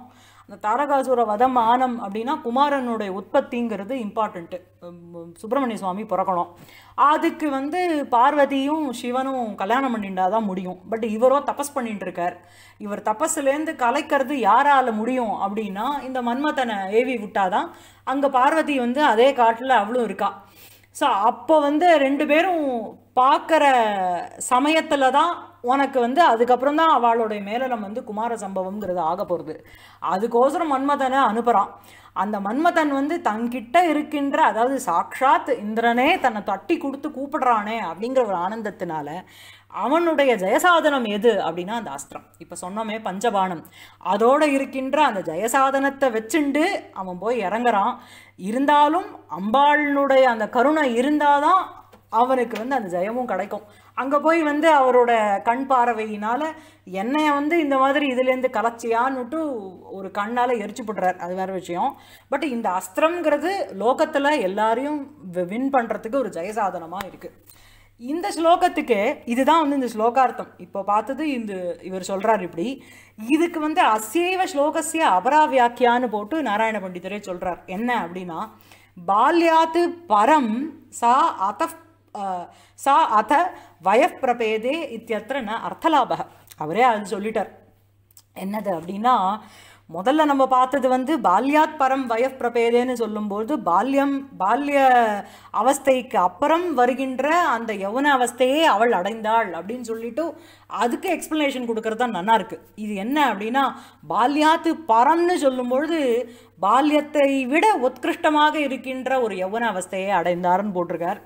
அந்த தாரகாசுர வதம் ஆனம் அப்படின்னா குமாரனுடைய உற்பத்திங்கிறது இம்பார்ட்டண்ட்டு சுப்பிரமணிய சுவாமி பிறக்கணும். அதுக்கு வந்து பார்வதியும் சிவனும் கல்யாணம் பண்ணிட்டா தான் முடியும். பட் இவரோ தபஸ் பண்ணிட்டு இருக்கார் இவர் தபஸ்லேருந்து கலைக்கிறது யாரால் முடியும் அப்படின்னா இந்த மன்மதனை ஏவி விட்டாதான் அங்கே பார்வதி வந்து அதே காட்டில் அவளும் இருக்கா. ஸோ அப்போ வந்து ரெண்டு பேரும் பார்க்குற சமயத்தில் தான் உனக்கு வந்து அதுக்கப்புறம் தான் அவளுடைய மேலலம் வந்து குமார சம்பவம்ங்கிறது ஆக போகிறது அதுக்கோசரம் மன்மதனை அனுப்புகிறான் அந்த மன்மதன் வந்து தங்கிட்ட இருக்கின்ற அதாவது சாக்ஷாத் இந்திரனே தன்னை தட்டி கொடுத்து கூப்பிடுறானே அப்படிங்கிற ஒரு ஆனந்தத்தினால அவனுடைய ஜெயசாதனம் எது அப்படின்னா அந்த அஸ்திரம். இப்போ சொன்னோமே பஞ்சபானம். அதோடு இருக்கின்ற அந்த ஜெயசாதனத்தை வச்சுண்டு அவன் போய் இறங்குறான். இருந்தாலும் அம்பாளினுடைய அந்த கருணை இருந்தால் தான் அவனுக்கு வந்து அந்த ஜெயமும் கிடைக்கும். அங்கே போய் வந்து அவரோட கண் பார்வையினால் என்னைய வந்து இந்த மாதிரி இதுலேருந்து கலச்சியான்னுட்டு ஒரு கண்ணால் எரிச்சு போடுறார் அது வேற விஷயம். பட் இந்த அஸ்திரம்ங்கிறது லோகத்தில் எல்லாரையும் வின் பண்ணுறதுக்கு ஒரு ஜெயசாதனமாக இருக்குது இந்த ஸ்லோகத்துக்கு இதுதான் வந்து இந்த ஸ்லோகார்த்தம். இப்போ பார்த்தது இந்த இவர் சொல்கிறார் இப்படி இதுக்கு வந்து அசைவ ஸ்லோகசிய அபரா வியாக்கியான்னு போட்டு நாராயண பண்டிதரே சொல்கிறார் என்ன அப்படின்னா பால்யாத்து பரம் சா அத சா அத வயப்பிரபேதே இத்தியத்திர ந அர்த்தலாபக அவரே அது சொல்லிட்டார் என்னது அப்படின்னா முதல்ல நம்ம பார்த்தது வந்து பால்யாத் பரம் வயப் பிரபேதேன்னு சொல்லும்போது பால்யம் பால்ய அவஸ்தைக்கு அப்புறம் வருகின்ற அந்த யௌவன அவஸ்தையே அவள் அடைந்தாள் அப்படின்னு சொல்லிட்டு அதுக்கு எக்ஸ்பிளனேஷன் கொடுக்கறது தான் நல்லா இருக்கு இது என்ன அப்படின்னா பால்யாத்து பரம்னு சொல்லும்பொழுது பால்யத்தை விட உத்கிருஷ்டமாக இருக்கின்ற ஒரு யௌவன அவஸ்தையை அடைந்தார்னு போட்டிருக்கார்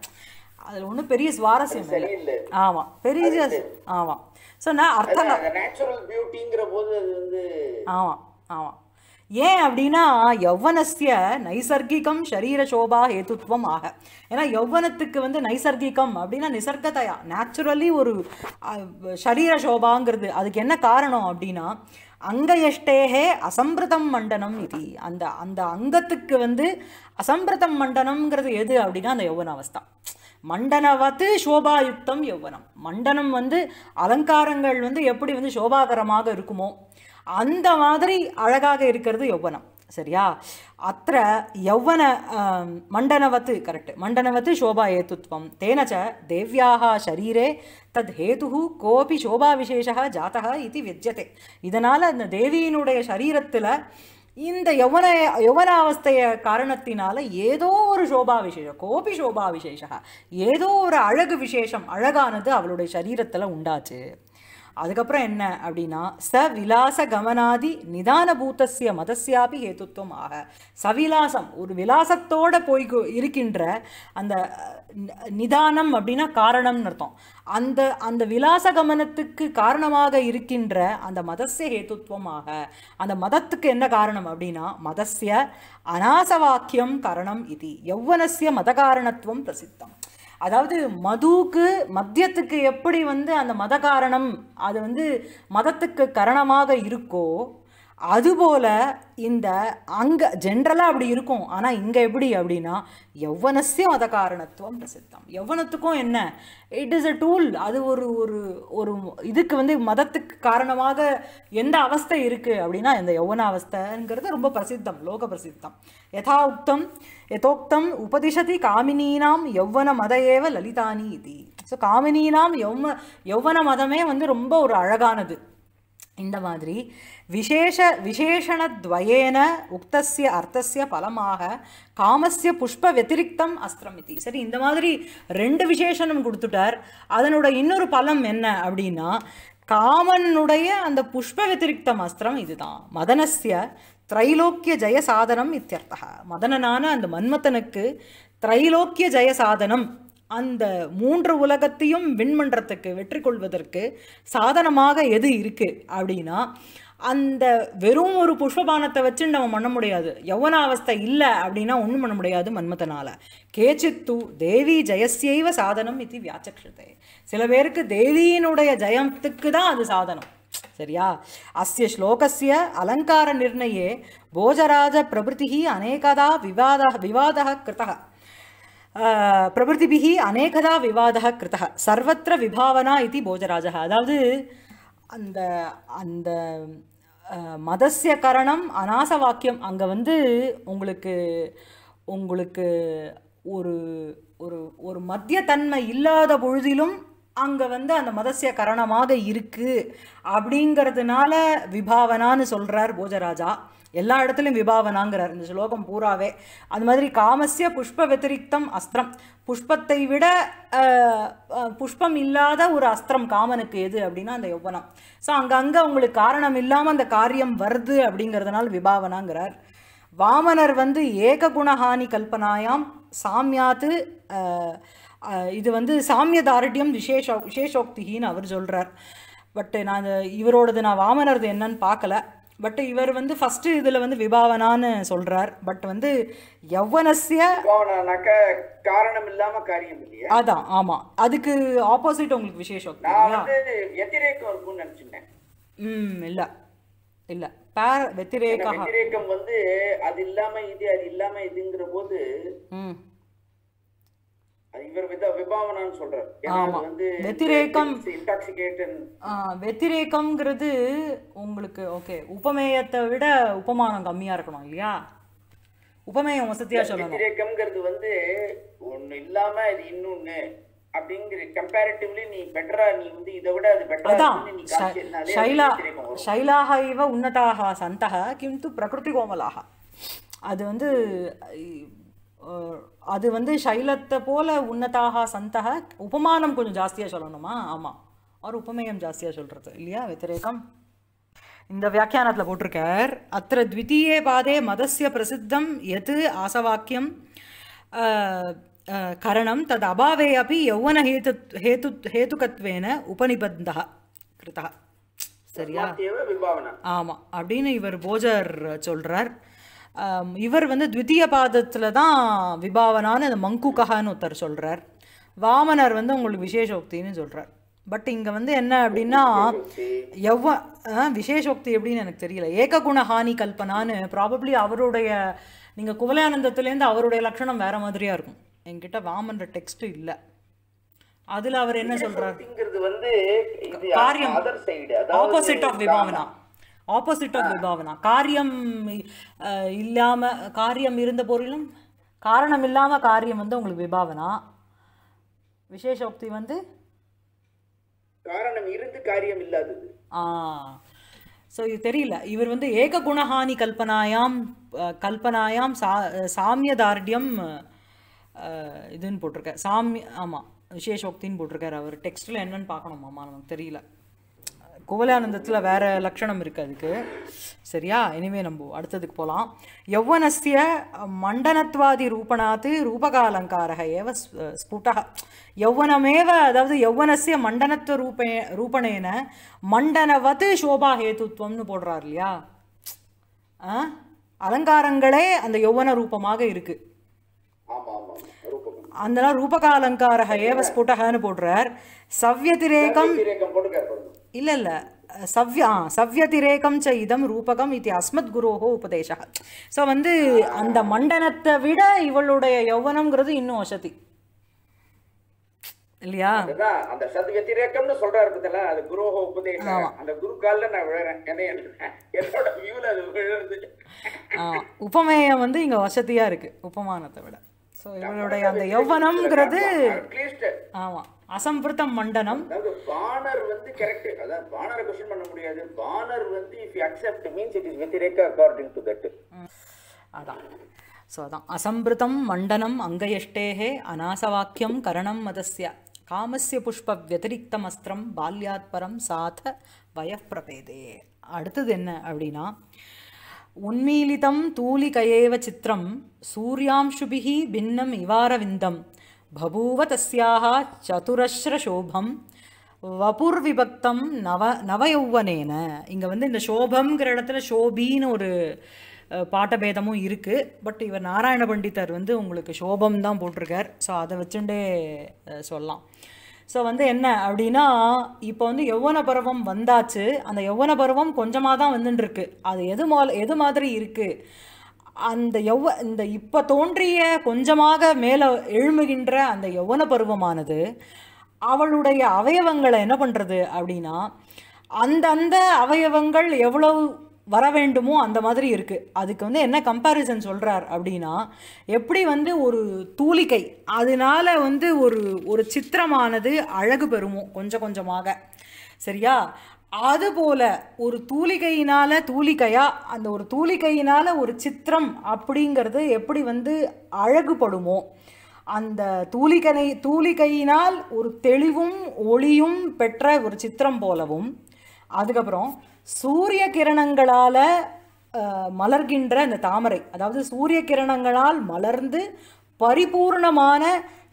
அதில் ஒன்றும் பெரிய சுவாரஸ்யம் இல்லை. ஆமாம் பெரிய ஆமாம் ஸோ நான் அர்த்தம் நேச்சுரல் பியூட்டிங்கிற போது அது வந்து ஆமாம் ஆமாம் ஏன் அப்படின்னா யௌவனஸ்ய நைசர்கிகம் ஷரீர சோபா ஹேத்துத்வம் ஆக. ஏன்னா யௌவனத்துக்கு வந்து நைசர்கிகம் அப்படின்னா நிசர்கதையா. நேச்சுரலி ஒரு ஷரீர சோபாங்கிறது. அதுக்கு என்ன காரணம் அப்படின்னா அங்கயஷ்டேகே அசம்பிரதம் மண்டனம் இது. அந்த அந்த அங்கத்துக்கு வந்து அசம்பிரதம் மண்டனம்ங்கிறது எது அப்படின்னா அந்த யௌவன அவஸ்தா மண்டனவத்து சோபாயுக்தம் யௌவனம். மண்டனம் வந்து அலங்காரங்கள் வந்து எப்படி வந்து சோபாகரமாக இருக்குமோ அந்த மாதிரி அழகாக இருக்கிறது யௌவனம். சரியா? அத்த யௌவன மண்டனவத்து கரெக்ட் மண்டனவத்து சோபா ஏத்துத்வம் தேனச்ச தேவியாக தேவ்யாக ஷரீரே தத் ஹேது கோபி சோபா விசேஷா ஜாத்தக இது வித்தியதே இதனால் அந்த தேவியினுடைய சரீரத்தில் இந்த யவன யவனாவஸ்தைய காரணத்தினால ஏதோ ஒரு சோபா விசேஷம் கோபி சோபா விசேஷா ஏதோ ஒரு அழகு விசேஷம் அழகானது அவளுடைய சரீரத்தில் உண்டாச்சு. அதுக்கப்புறம் என்ன அப்படின்னா ச விலாச கமனாதி நிதான பூத்தசிய மதசியாபி ஹேத்துவம் ஆக. சவிலாசம் ஒரு விலாசத்தோட போய் இருக்கின்ற அந்த நிதானம் அப்படின்னா காரணம்னு அர்த்தம். அந்த அந்த விலாச கமனத்துக்கு காரணமாக இருக்கின்ற அந்த மதசிய ஹேத்துவமாக அந்த மதத்துக்கு என்ன காரணம் அப்படின்னா மதஸ்ய அநாசவாக்கியம் காரணம் இது யௌவனசிய மத காரணத்துவம் பிரசித்தம். அதாவது மதுவுக்கு மத்தியத்துக்கு எப்படி வந்து அந்த மத காரணம் அது வந்து மதத்துக்கு காரணமாக இருக்கோ அதுபோல இந்த அங்கே ஜென்ரலாக அப்படி இருக்கும். ஆனால் இங்கே எப்படி அப்படின்னா யௌவனஸ்ய அத காரணத்துவம் பிரசித்தம். யௌவனத்துக்கும் என்ன? இட் இஸ் அ டூல் அது ஒரு ஒரு ஒரு இதுக்கு வந்து மதத்துக்கு காரணமாக எந்த அவஸ்தை இருக்குது அப்படின்னா இந்த யௌவன அவஸ்தைங்கிறது ரொம்ப பிரசித்தம் லோக பிரசித்தம். யதா உக்தம் யதோக்தம் உபதிஷதி காமினீனாம் யௌவன மத ஏவ லலிதானி இது. ஸோ காமினீனாம் யௌவ யௌவன மதமே வந்து ரொம்ப ஒரு அழகானது. இந்த மாதிரி விசேஷ விசேஷணத்வயேன உக்தசிய அர்த்தசிய பலமாக காமசிய புஷ்ப வெத்திரிக்தம் அஸ்திரம் இது சரி இந்த மாதிரி ரெண்டு விசேஷணம் கொடுத்துட்டார். அதனோட இன்னொரு பலம் என்ன அப்படின்னா காமனுடைய அந்த புஷ்ப வெத்திரிக்தம் அஸ்திரம் இதுதான். மதனஸ்ய திரைலோக்கிய ஜெய சாதனம் இத்தியர்த்தா மதனனான அந்த மன்மதனுக்கு திரைலோக்கிய ஜெய சாதனம் அந்த மூன்று உலகத்தையும் வின் பண்றதுக்கு வெற்றி கொள்வதற்கு சாதனமாக எது இருக்குது அப்படின்னா அந்த வெறும் ஒரு புஷ்பபானத்தை வச்சு நம்ம பண்ண முடியாது. யௌவனாவஸ்தை இல்லை அப்படின்னா ஒன்றும் பண்ண முடியாது மன்மதனால். கேச்சித்து தேவி ஜெயஸ்யைவ சாதனம் இது வியாச்சக்ஷதே. சில பேருக்கு தேவியினுடைய ஜெயத்துக்கு தான் அது சாதனம். சரியா? அஸ்ய ஸ்லோகஸ்ய அலங்கார நிர்ணயே போஜராஜ பிரபுதி அநேகதா விவாத விவாத கிருதः பிரபృతిபிः அநேகதா விவாதः கிருதः சர்வத்திர விபாவனா இது போஜராஜः அதாவது அந்த அந்த மதசிய கரணம் அநாச வாக்கியம் அங்கே வந்து உங்களுக்கு உங்களுக்கு ஒரு ஒரு ஒரு மத்தியத்தன்மை இல்லாத பொழுதிலும் அங்கே வந்து அந்த மதசிய கரணமாக இருக்குது அப்படிங்கிறதுனால விபாவனான்னு சொல்கிறார் போஜராஜா. எல்லா இடத்துலையும் விபாவனாங்கிறார். இந்த ஸ்லோகம் பூராவே. அது மாதிரி காமசிய புஷ்ப வத்திரிக்தம் அஸ்திரம். புஷ்பத்தை விட புஷ்பம் இல்லாத ஒரு அஸ்திரம் காமனுக்கு எது அப்படின்னா அந்த யௌவனம். ஸோ அங்கங்கே உங்களுக்கு காரணம் இல்லாமல் அந்த காரியம் வருது அப்படிங்கிறதுனால விபாவனாங்கிறார். வாமனர் வந்து ஏககுணஹானி கல்பனாயாம். சாமியாத்து இது வந்து சாமியதாரட்யம் விசேஷ விசேஷோக்திகின்னு அவர் சொல்கிறார் பட் நான் இவரோடது நான் வாமனரது என்னன்னு பார்க்கல. பட் இவர் வந்து ஃபஸ்ட்டு இதில் வந்து விபாவனான்னு சொல்கிறார் பட் வந்து போனாக்க காரணம் இல்லாம காரியம் இல்லையா? அதான் ஆமாம் அதுக்கு ஆப்போசிட் உங்களுக்கு வந்து வெத்திரேக்கம் இருக்கும்னு நினைச்சிட்டேன் ம் இல்லை. இல்லை. பேர் வெத்திரேகா வெத்திரேக்கம் வந்து அது இல்லாம இது அது இல்லாம இதுங்கிற போது வெத்திரேக்கம்ங்கிறது உங்களுக்கு ஓகே உபமேயத்தை விட உபமானம் கம்மியாக இருக்கணும் இல்லையா? உபமேயம் வசதியாக சொல்லணும். வெத்திரேக்கம்ங்கிறது வந்து ஒண்ணு இல்லாம இது இன்னொன்னு அப்படிங்கிற கம்பேரிட்டிவ்லி நீ பெட்டரா நீ வந்து இதை விட அது பெட்டரா ஷைலா ஷைலாக இவ உன்னதாக சந்தக கிந்து பிரகிருதி கோமலாக. அது வந்து அது வந்து சைலத்தை போல உன்னதாக சந்தக உபமானம் கொஞ்சம் ஜாஸ்தியாக சொல்லணுமா? ஆமாம் அவர் உபமேயம் ஜாஸ்தியாக சொல்கிறது இல்லையா வெத்திரேகம்? இந்த வியாக்கியானத்தில் போட்டிருக்கார் அத்த த்விதீயே பாதே மதஸ்ய பிரசித்தம் எது ஆசவாக்கியம் கரணம் தது அபாவே அப்படி யௌவன ஹேத்து ஹேத்து ஹேதுகத்வேன உபநிபந்தः கிருதः சரியா? ஆமாம் அப்படின்னு இவர் போஜர் சொல்கிறார் இவர் வந்து த்விதீய பாதத்தில் தான் விபாவனான்னு அந்த மங்குகஹான்னு ஒருத்தர் சொல்கிறார் வாமனர் வந்து உங்களுக்கு விசேஷோக்தின்னு சொல்கிறார் பட் இங்கே வந்து என்ன அப்படின்னா எவ்வ விசேஷோக்தி எப்படின்னு எனக்கு தெரியல. ஏககுண ஹானி கல்பனான்னு ப்ராபப்ளி அவருடைய நீங்கள் குவலயானந்தத்துலேருந்து அவருடைய லட்சணம் வேற மாதிரியா இருக்கும். என்கிட்ட வாமன்ற டெக்ஸ்ட் இல்லை. அதில் அவர் என்ன சொல்கிறார் காரியம். ஆப்போசிட் ஆஃப் விபாவனா. ஆப்போசிட் ஆஃப் விபாவனா காரியம் அஹ், இல்லாம காரியம் இருந்த போதிலும் காரணம் இல்லாம காரியம் வந்து உங்களுக்கு விபாவனா விசேஷோக்தி வந்து காரணம் இருந்து காரியம் இல்லாதது ஆ ஸோ இது தெரியல இவர் வந்து ஏக குணஹானி கல்பனாயாம் கல்பனாயாம் சா சாமியதார்டியம் இதுன்னு போட்டிருக்கார் சாமிய ஆமாம் விசேஷோக்தின்னு போட்டிருக்காரு அவர் டெக்ஸ்ட்டில் என்னன்னு பார்க்கணும் மாமா நமக்கு தெரியல குவலானந்தத்தில் வேறு லட்சணம் இருக்குது அதுக்கு. சரியா? இனிமே நம்ம அடுத்ததுக்கு போகலாம் யௌவனஸ்திய மண்டனத்வாதி ரூபணாத்து ரூபகாலங்காரக ஏவ ஸ்- ஸ்புடः யௌவனமேவ அதாவது யௌவனஸ்ய மண்டனத்துவ ரூபே ரூபணேன மண்டனவத் சோபா ஹேதுத்வம்னு போடுறார் இல்லையா? ஆ? அலங்காரங்களே அந்த யௌவன ரூபமாக இருக்குது அந்த ரூபகாலங்காரக ஏவ ஸ்புட்டகன்னு போடுறார். சவ்யதிரேகம் இல்ல இல்ல. சவ்ய சவ்யதிரேகம் ச இதம் ரூபகம் இது அஸ்மத் குரோஹோ உபதேச ஸோ வந்து அந்த மண்டனத்தை விட இவளுடைய யௌவனம்ங்கிறது இன்னும் வசதி. இல்லையா? அந்த சத் வத்திரேக்கம்னு சொல்றாரு பார்த்தல அது குருஹ உபதேசம் அந்த குரு கால்ல நான் விழுறேன். என்ன என்னோட வியூல அது விழுறது. உபமேயம் வந்து இங்க வசதியா இருக்கு. உபமானத்தை விட. ஸோ இவளுடைய அந்த யௌவனம்ங்கிறது ஆமா. அசம்பிருத்தம் மண்டனம் அதாவது பானர் வந்து கரெக்ட் அதான் பானரை கொஸ்டின் பண்ண முடியாது. பானர் வந்து if you accept means it is வத்திரேக்க according to that அதான். ஸோ அதான். அசம்பிருத்தம் மண்டனம் அங்கயஷ்டேகே அநாசவாக்கியம் கரணம் மதஸ்ய காமஸ்ய புஷ்ப வத்திரிக்தம் அஸ்திரம் பால்யாத் பரம் சாத வயப்பிரபேதே. அடுத்தது என்ன அப்படின்னா உன்மீலிதம் தூலிகயேவ சித்திரம் சூர்யாம்சுபிஹி பின்னம் இவாரவிந்தம். பபூவ தஸ்யாக சதுரஸ்ரசோபம் வபுர்விபக்தம் நவ நவயௌவனேன இங்கே வந்து இந்த சோபம்ங்கிற இடத்துல ஷோபின்னு ஒரு பாட்டபேதமும் இருக்குது பட் இவர் நாராயண பண்டிதர் வந்து உங்களுக்கு சோபம் தான் போட்டிருக்கார். ஸோ அதை வச்சுட்டே சொல்லலாம். ஸோ வந்து என்ன அப்படின்னா இப்போ வந்து யௌவன பருவம் வந்தாச்சு. அந்த யௌவன பருவம் கொஞ்சமாக தான் வந்துட்டுருக்கு அது எது மா எது மாதிரி இருக்குது அந்த யௌவ இந்த இப்போ தோன்றிய கொஞ்சமாக மேலே எழுமுகின்ற அந்த யௌவன பருவமானது அவளுடைய அவயவங்களை என்ன பண்ணுறது அப்படின்னா அந்தந்த அவயவங்கள் எவ்வளவு வர வேண்டுமோ அந்த மாதிரி இருக்குது அதுக்கு வந்து என்ன கம்பேரிசன் சொல்கிறார் அப்படின்னா எப்படி வந்து ஒரு தூளிக்கை அதனால வந்து ஒரு ஒரு சித்திரமானது அழகு பெறுமோ கொஞ்சம் கொஞ்சமாக. சரியா? அதுபோல ஒரு தூளிகையினால் தூளிகையாக அந்த ஒரு தூளிகையினால் ஒரு சித்திரம் அப்படிங்கிறது எப்படி வந்து அழகுபடுமோ அந்த தூலிகனை தூளிகையினால் ஒரு தெளிவும் ஒளியும் பெற்ற ஒரு சித்திரம் போலவும் அதுக்கப்புறம் சூரிய கிரணங்களால் மலர்கின்ற அந்த தாமரை அதாவது சூரிய கிரணங்களால் மலர்ந்து பரிபூர்ணமான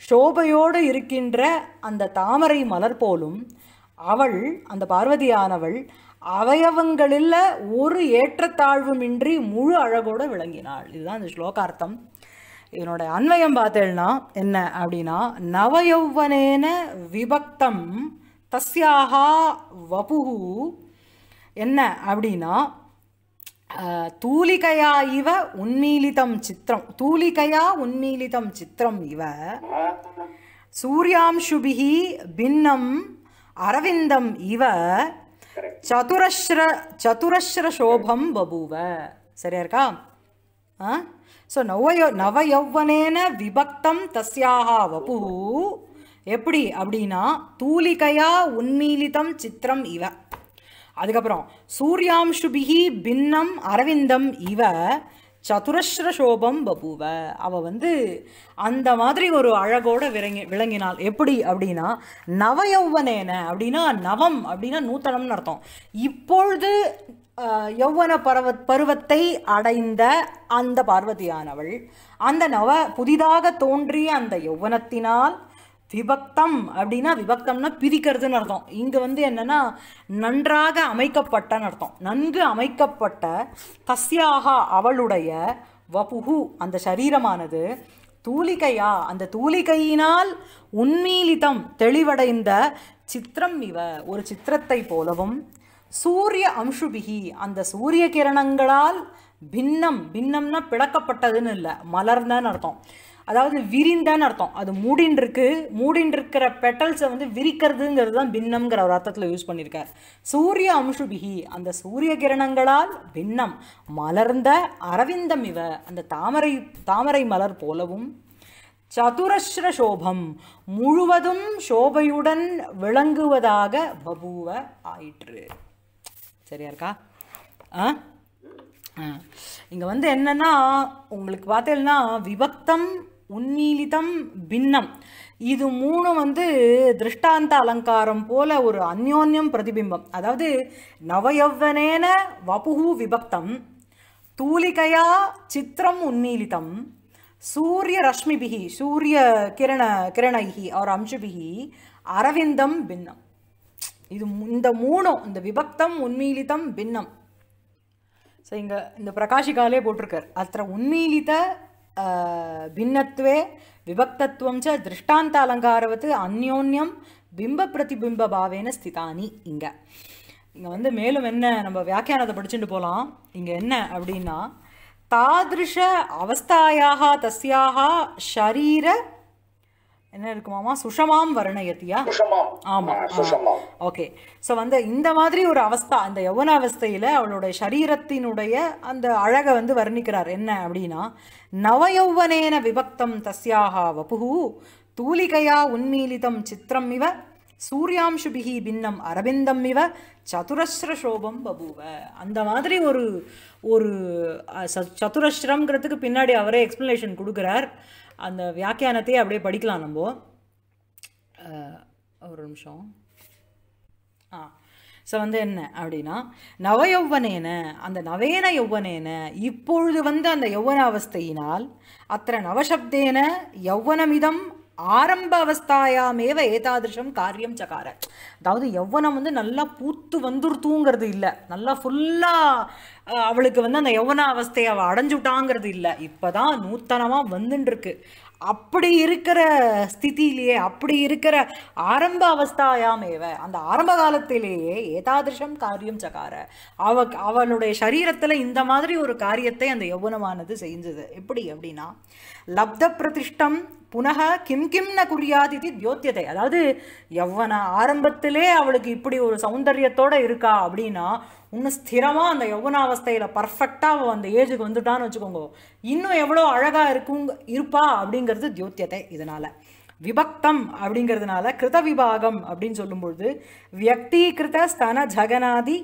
சோபையோடு இருக்கின்ற அந்த தாமரை மலர் போலும் அவள் அந்த பார்வதியானவள் அவயவங்களில் ஒரு ஏற்றத்தாழ்வுமின்றி முழு அழகோடு விளங்கினாள். இதுதான் இந்த ஸ்லோகார்த்தம். இதனோட அன்வயம் பார்த்தேன்னா என்ன அப்படின்னா நவயௌவனேன விபக்தம் தஸ்யாகா வபுகு என்ன அப்படின்னா தூலிகையா இவ உன்மீலிதம் சித்திரம் தூலிகையா உன்மீலிதம் சித்திரம் இவ சூர்யாம்சுபிகி பின்னம் அரவிந்தம் இவ சதுரஸ்ர சதுரஸ்ர சோபம் பபூவ. சரியா இருக்கா? ஆ? ஸோ நவயோ நவயௌவனேன விபக்தம் தஸ்யாக வபு. எப்படி அப்படின்னா தூலிகையா உன்மீலிதம் சித்திரம் இவ. அதுக்கப்புறம் சூர்யாம்சுபிஹி பின்னம் அரவிந்தம் இவ. சதுரஸ்ர சோபம் பபுவ. அவள் வந்து அந்த மாதிரி ஒரு அழகோட விளங்கி விளங்கினாள். எப்படி அப்படின்னா நவயௌவனேன அப்படின்னா நவம் அப்படின்னா நூத்தனம்னு அர்த்தம். இப்பொழுது யௌவன பருவ பருவத்தை அடைந்த அந்த பார்வதியானவள் அந்த நவ புதிதாக தோன்றிய அந்த யௌவனத்தினால் விபக்தம் அப்படின்னா விபக்தம்னா பிரிக்கிறதுன்னு அர்த்தம். இங்கே வந்து என்னென்னா நன்றாக அமைக்கப்பட்டன்னு அர்த்தம். நன்கு அமைக்கப்பட்ட தஸ்யாக அவளுடைய வபுகு அந்த சரீரமானது தூலிகையா அந்த தூலிகையினால் உன்மீலிதம் தெளிவடைந்த சித்திரம் இவ. ஒரு சித்திரத்தை போலவும் சூரிய அம்சுபிகி அந்த சூரிய கிரணங்களால் பின்னம் பின்னம்னா பிளக்கப்பட்டதுன்னு இல்லை மலர்ந்தன்னு அர்த்தம். அதாவது விரிந்தன்னு அர்த்தம். அது மூடின்ருக்கு இருக்கு இருக்கிற பெட்டல்ஸை வந்து விரிக்கிறதுங்கிறது தான் பின்னம்ங்கிற ஒரு அர்த்தத்தில் யூஸ் பண்ணியிருக்கார் சூரிய அம்சுபிகி அந்த சூரிய கிரணங்களால் பின்னம் மலர்ந்த அரவிந்தம் இவ அந்த தாமரை தாமரை மலர் போலவும். சதுரஸ்ர சோபம் முழுவதும் சோபையுடன் விளங்குவதாக பபுவ ஆயிற்று. சரியா இருக்கா? ஆ? இங்கே வந்து என்னன்னா உங்களுக்கு பார்த்தீங்கன்னா விபக்தம் உன்மீலிதம் பின்னம். இது மூணும் வந்து திருஷ்டாந்த அலங்காரம் போல ஒரு அந்யோன்யம் பிரதிபிம்பம். அதாவது நவயவ்வனேன வபுகு விபக்தம் தூலிகையா சித்திரம் உன்மீலிதம் சூரிய ரஷ்மிபிகி சூரிய கிரண கிரணைகி அவர் அம்சுபிகி அரவிந்தம் பின்னம். இது இந்த மூணும் இந்த விபக்தம் உன்மீலிதம் பின்னம். ஸோ இங்கே இந்த பிரகாஷிகாலே போட்டிருக்கார். அத்த உன்மீலித ஆஹ், விபக்தத்துவம் ச திருஷ்டாந்த அலங்காரவத்து அந்யோன்யம் பிம்ப பிரதிபிம்ப பாவேன ஸ்திதானி இங்கே இங்கே வந்து மேலும் என்ன நம்ம வியாக்கியானத்தை படிச்சுட்டு போகலாம் இங்கே என்ன அப்படின்னா தாதிருஷ அவஸ்தாயாக தஸ்யாக ஷரீர என்ன இருக்குமாமா சுஷமாம் வர்ணயத்தியா ஆமாம் ஓகே. ஸோ வந்து இந்த மாதிரி ஒரு அவஸ்தா அந்த யௌவன அவஸ்தையில் அவளுடைய சரீரத்தினுடைய அந்த அழகை வந்து வர்ணிக்கிறார். என்ன அப்படின்னா நவயௌவனேன விபக்தம் தஸ்யாக வபுகு தூலிகையா உன்மீலிதம் சித்திரம் இவ சூர்யாம்சுபிகி பின்னம் அரவிந்தம் இவ சதுரஸ்ர சோபம் பபுவ அந்த மாதிரி ஒரு ஒரு சதுரஸ்ரம்ங்கிறதுக்கு பின்னாடி அவரே எக்ஸ்ப்ளனேஷன் கொடுக்குறார். அந்த வியாக்கியானத்தையே அப்படியே படிக்கலாம் நம்ம. ஒரு நிமிஷம். ஆ ஸோ வந்து என்ன அப்படின்னா நவயௌவனேன அந்த நவேன யௌவனேன இப்பொழுது வந்து அந்த யௌவன அவஸ்தையினால் அத்த நவசப்தேன யௌவனமிதம் ஆரம்ப அவஸ்தாயாமேவ ஏதாதிருஷம் காரியம் சகார. அதாவது யௌவனம் வந்து நல்லா பூத்து வந்துருத்துங்கிறது இல்லை. நல்லா ஃபுல்லாக அவளுக்கு வந்து அந்த யௌவன அவஸ்தையை அவள் அடைஞ்சுட்டாங்கிறது இல்லை. இப்போ தான் நூத்தனமாக வந்துட்டுருக்கு அப்படி இருக்கிற ஸ்திதியிலேயே அப்படி இருக்கிற ஆரம்ப அவஸ்தாயாமேவ அந்த ஆரம்ப காலத்திலேயே ஏதாதிருஷம் காரியம் சகார. அவ அவளுடைய சரீரத்தில் இந்த மாதிரி ஒரு காரியத்தை அந்த யௌவனமானது செஞ்சது. எப்படி அப்படின்னா லப்த பிரதிஷ்டம் புனக கிம் கிம் ந குறியாது இது தியோத்தியதை அதாவது யௌவன ஆரம்பத்திலே அவளுக்கு இப்படி ஒரு சௌந்தரியத்தோட இருக்கா அப்படின்னா இன்னும் ஸ்திரமாக அந்த யௌவனாவஸ்தையில் பர்ஃபெக்டாக அவள் அந்த ஏஜுக்கு வந்துட்டான்னு வச்சுக்கோங்க. இன்னும் எவ்வளோ அழகாக இருக்குங்க இருப்பா அப்படிங்கிறது தியோத்தியத்தை இதனால். விபக்தம் அப்படிங்கிறதுனால கிருத விபாகம் அப்படின்னு சொல்லும்பொழுது வியக்தீகிருத ஸ்தன ஜகனாதி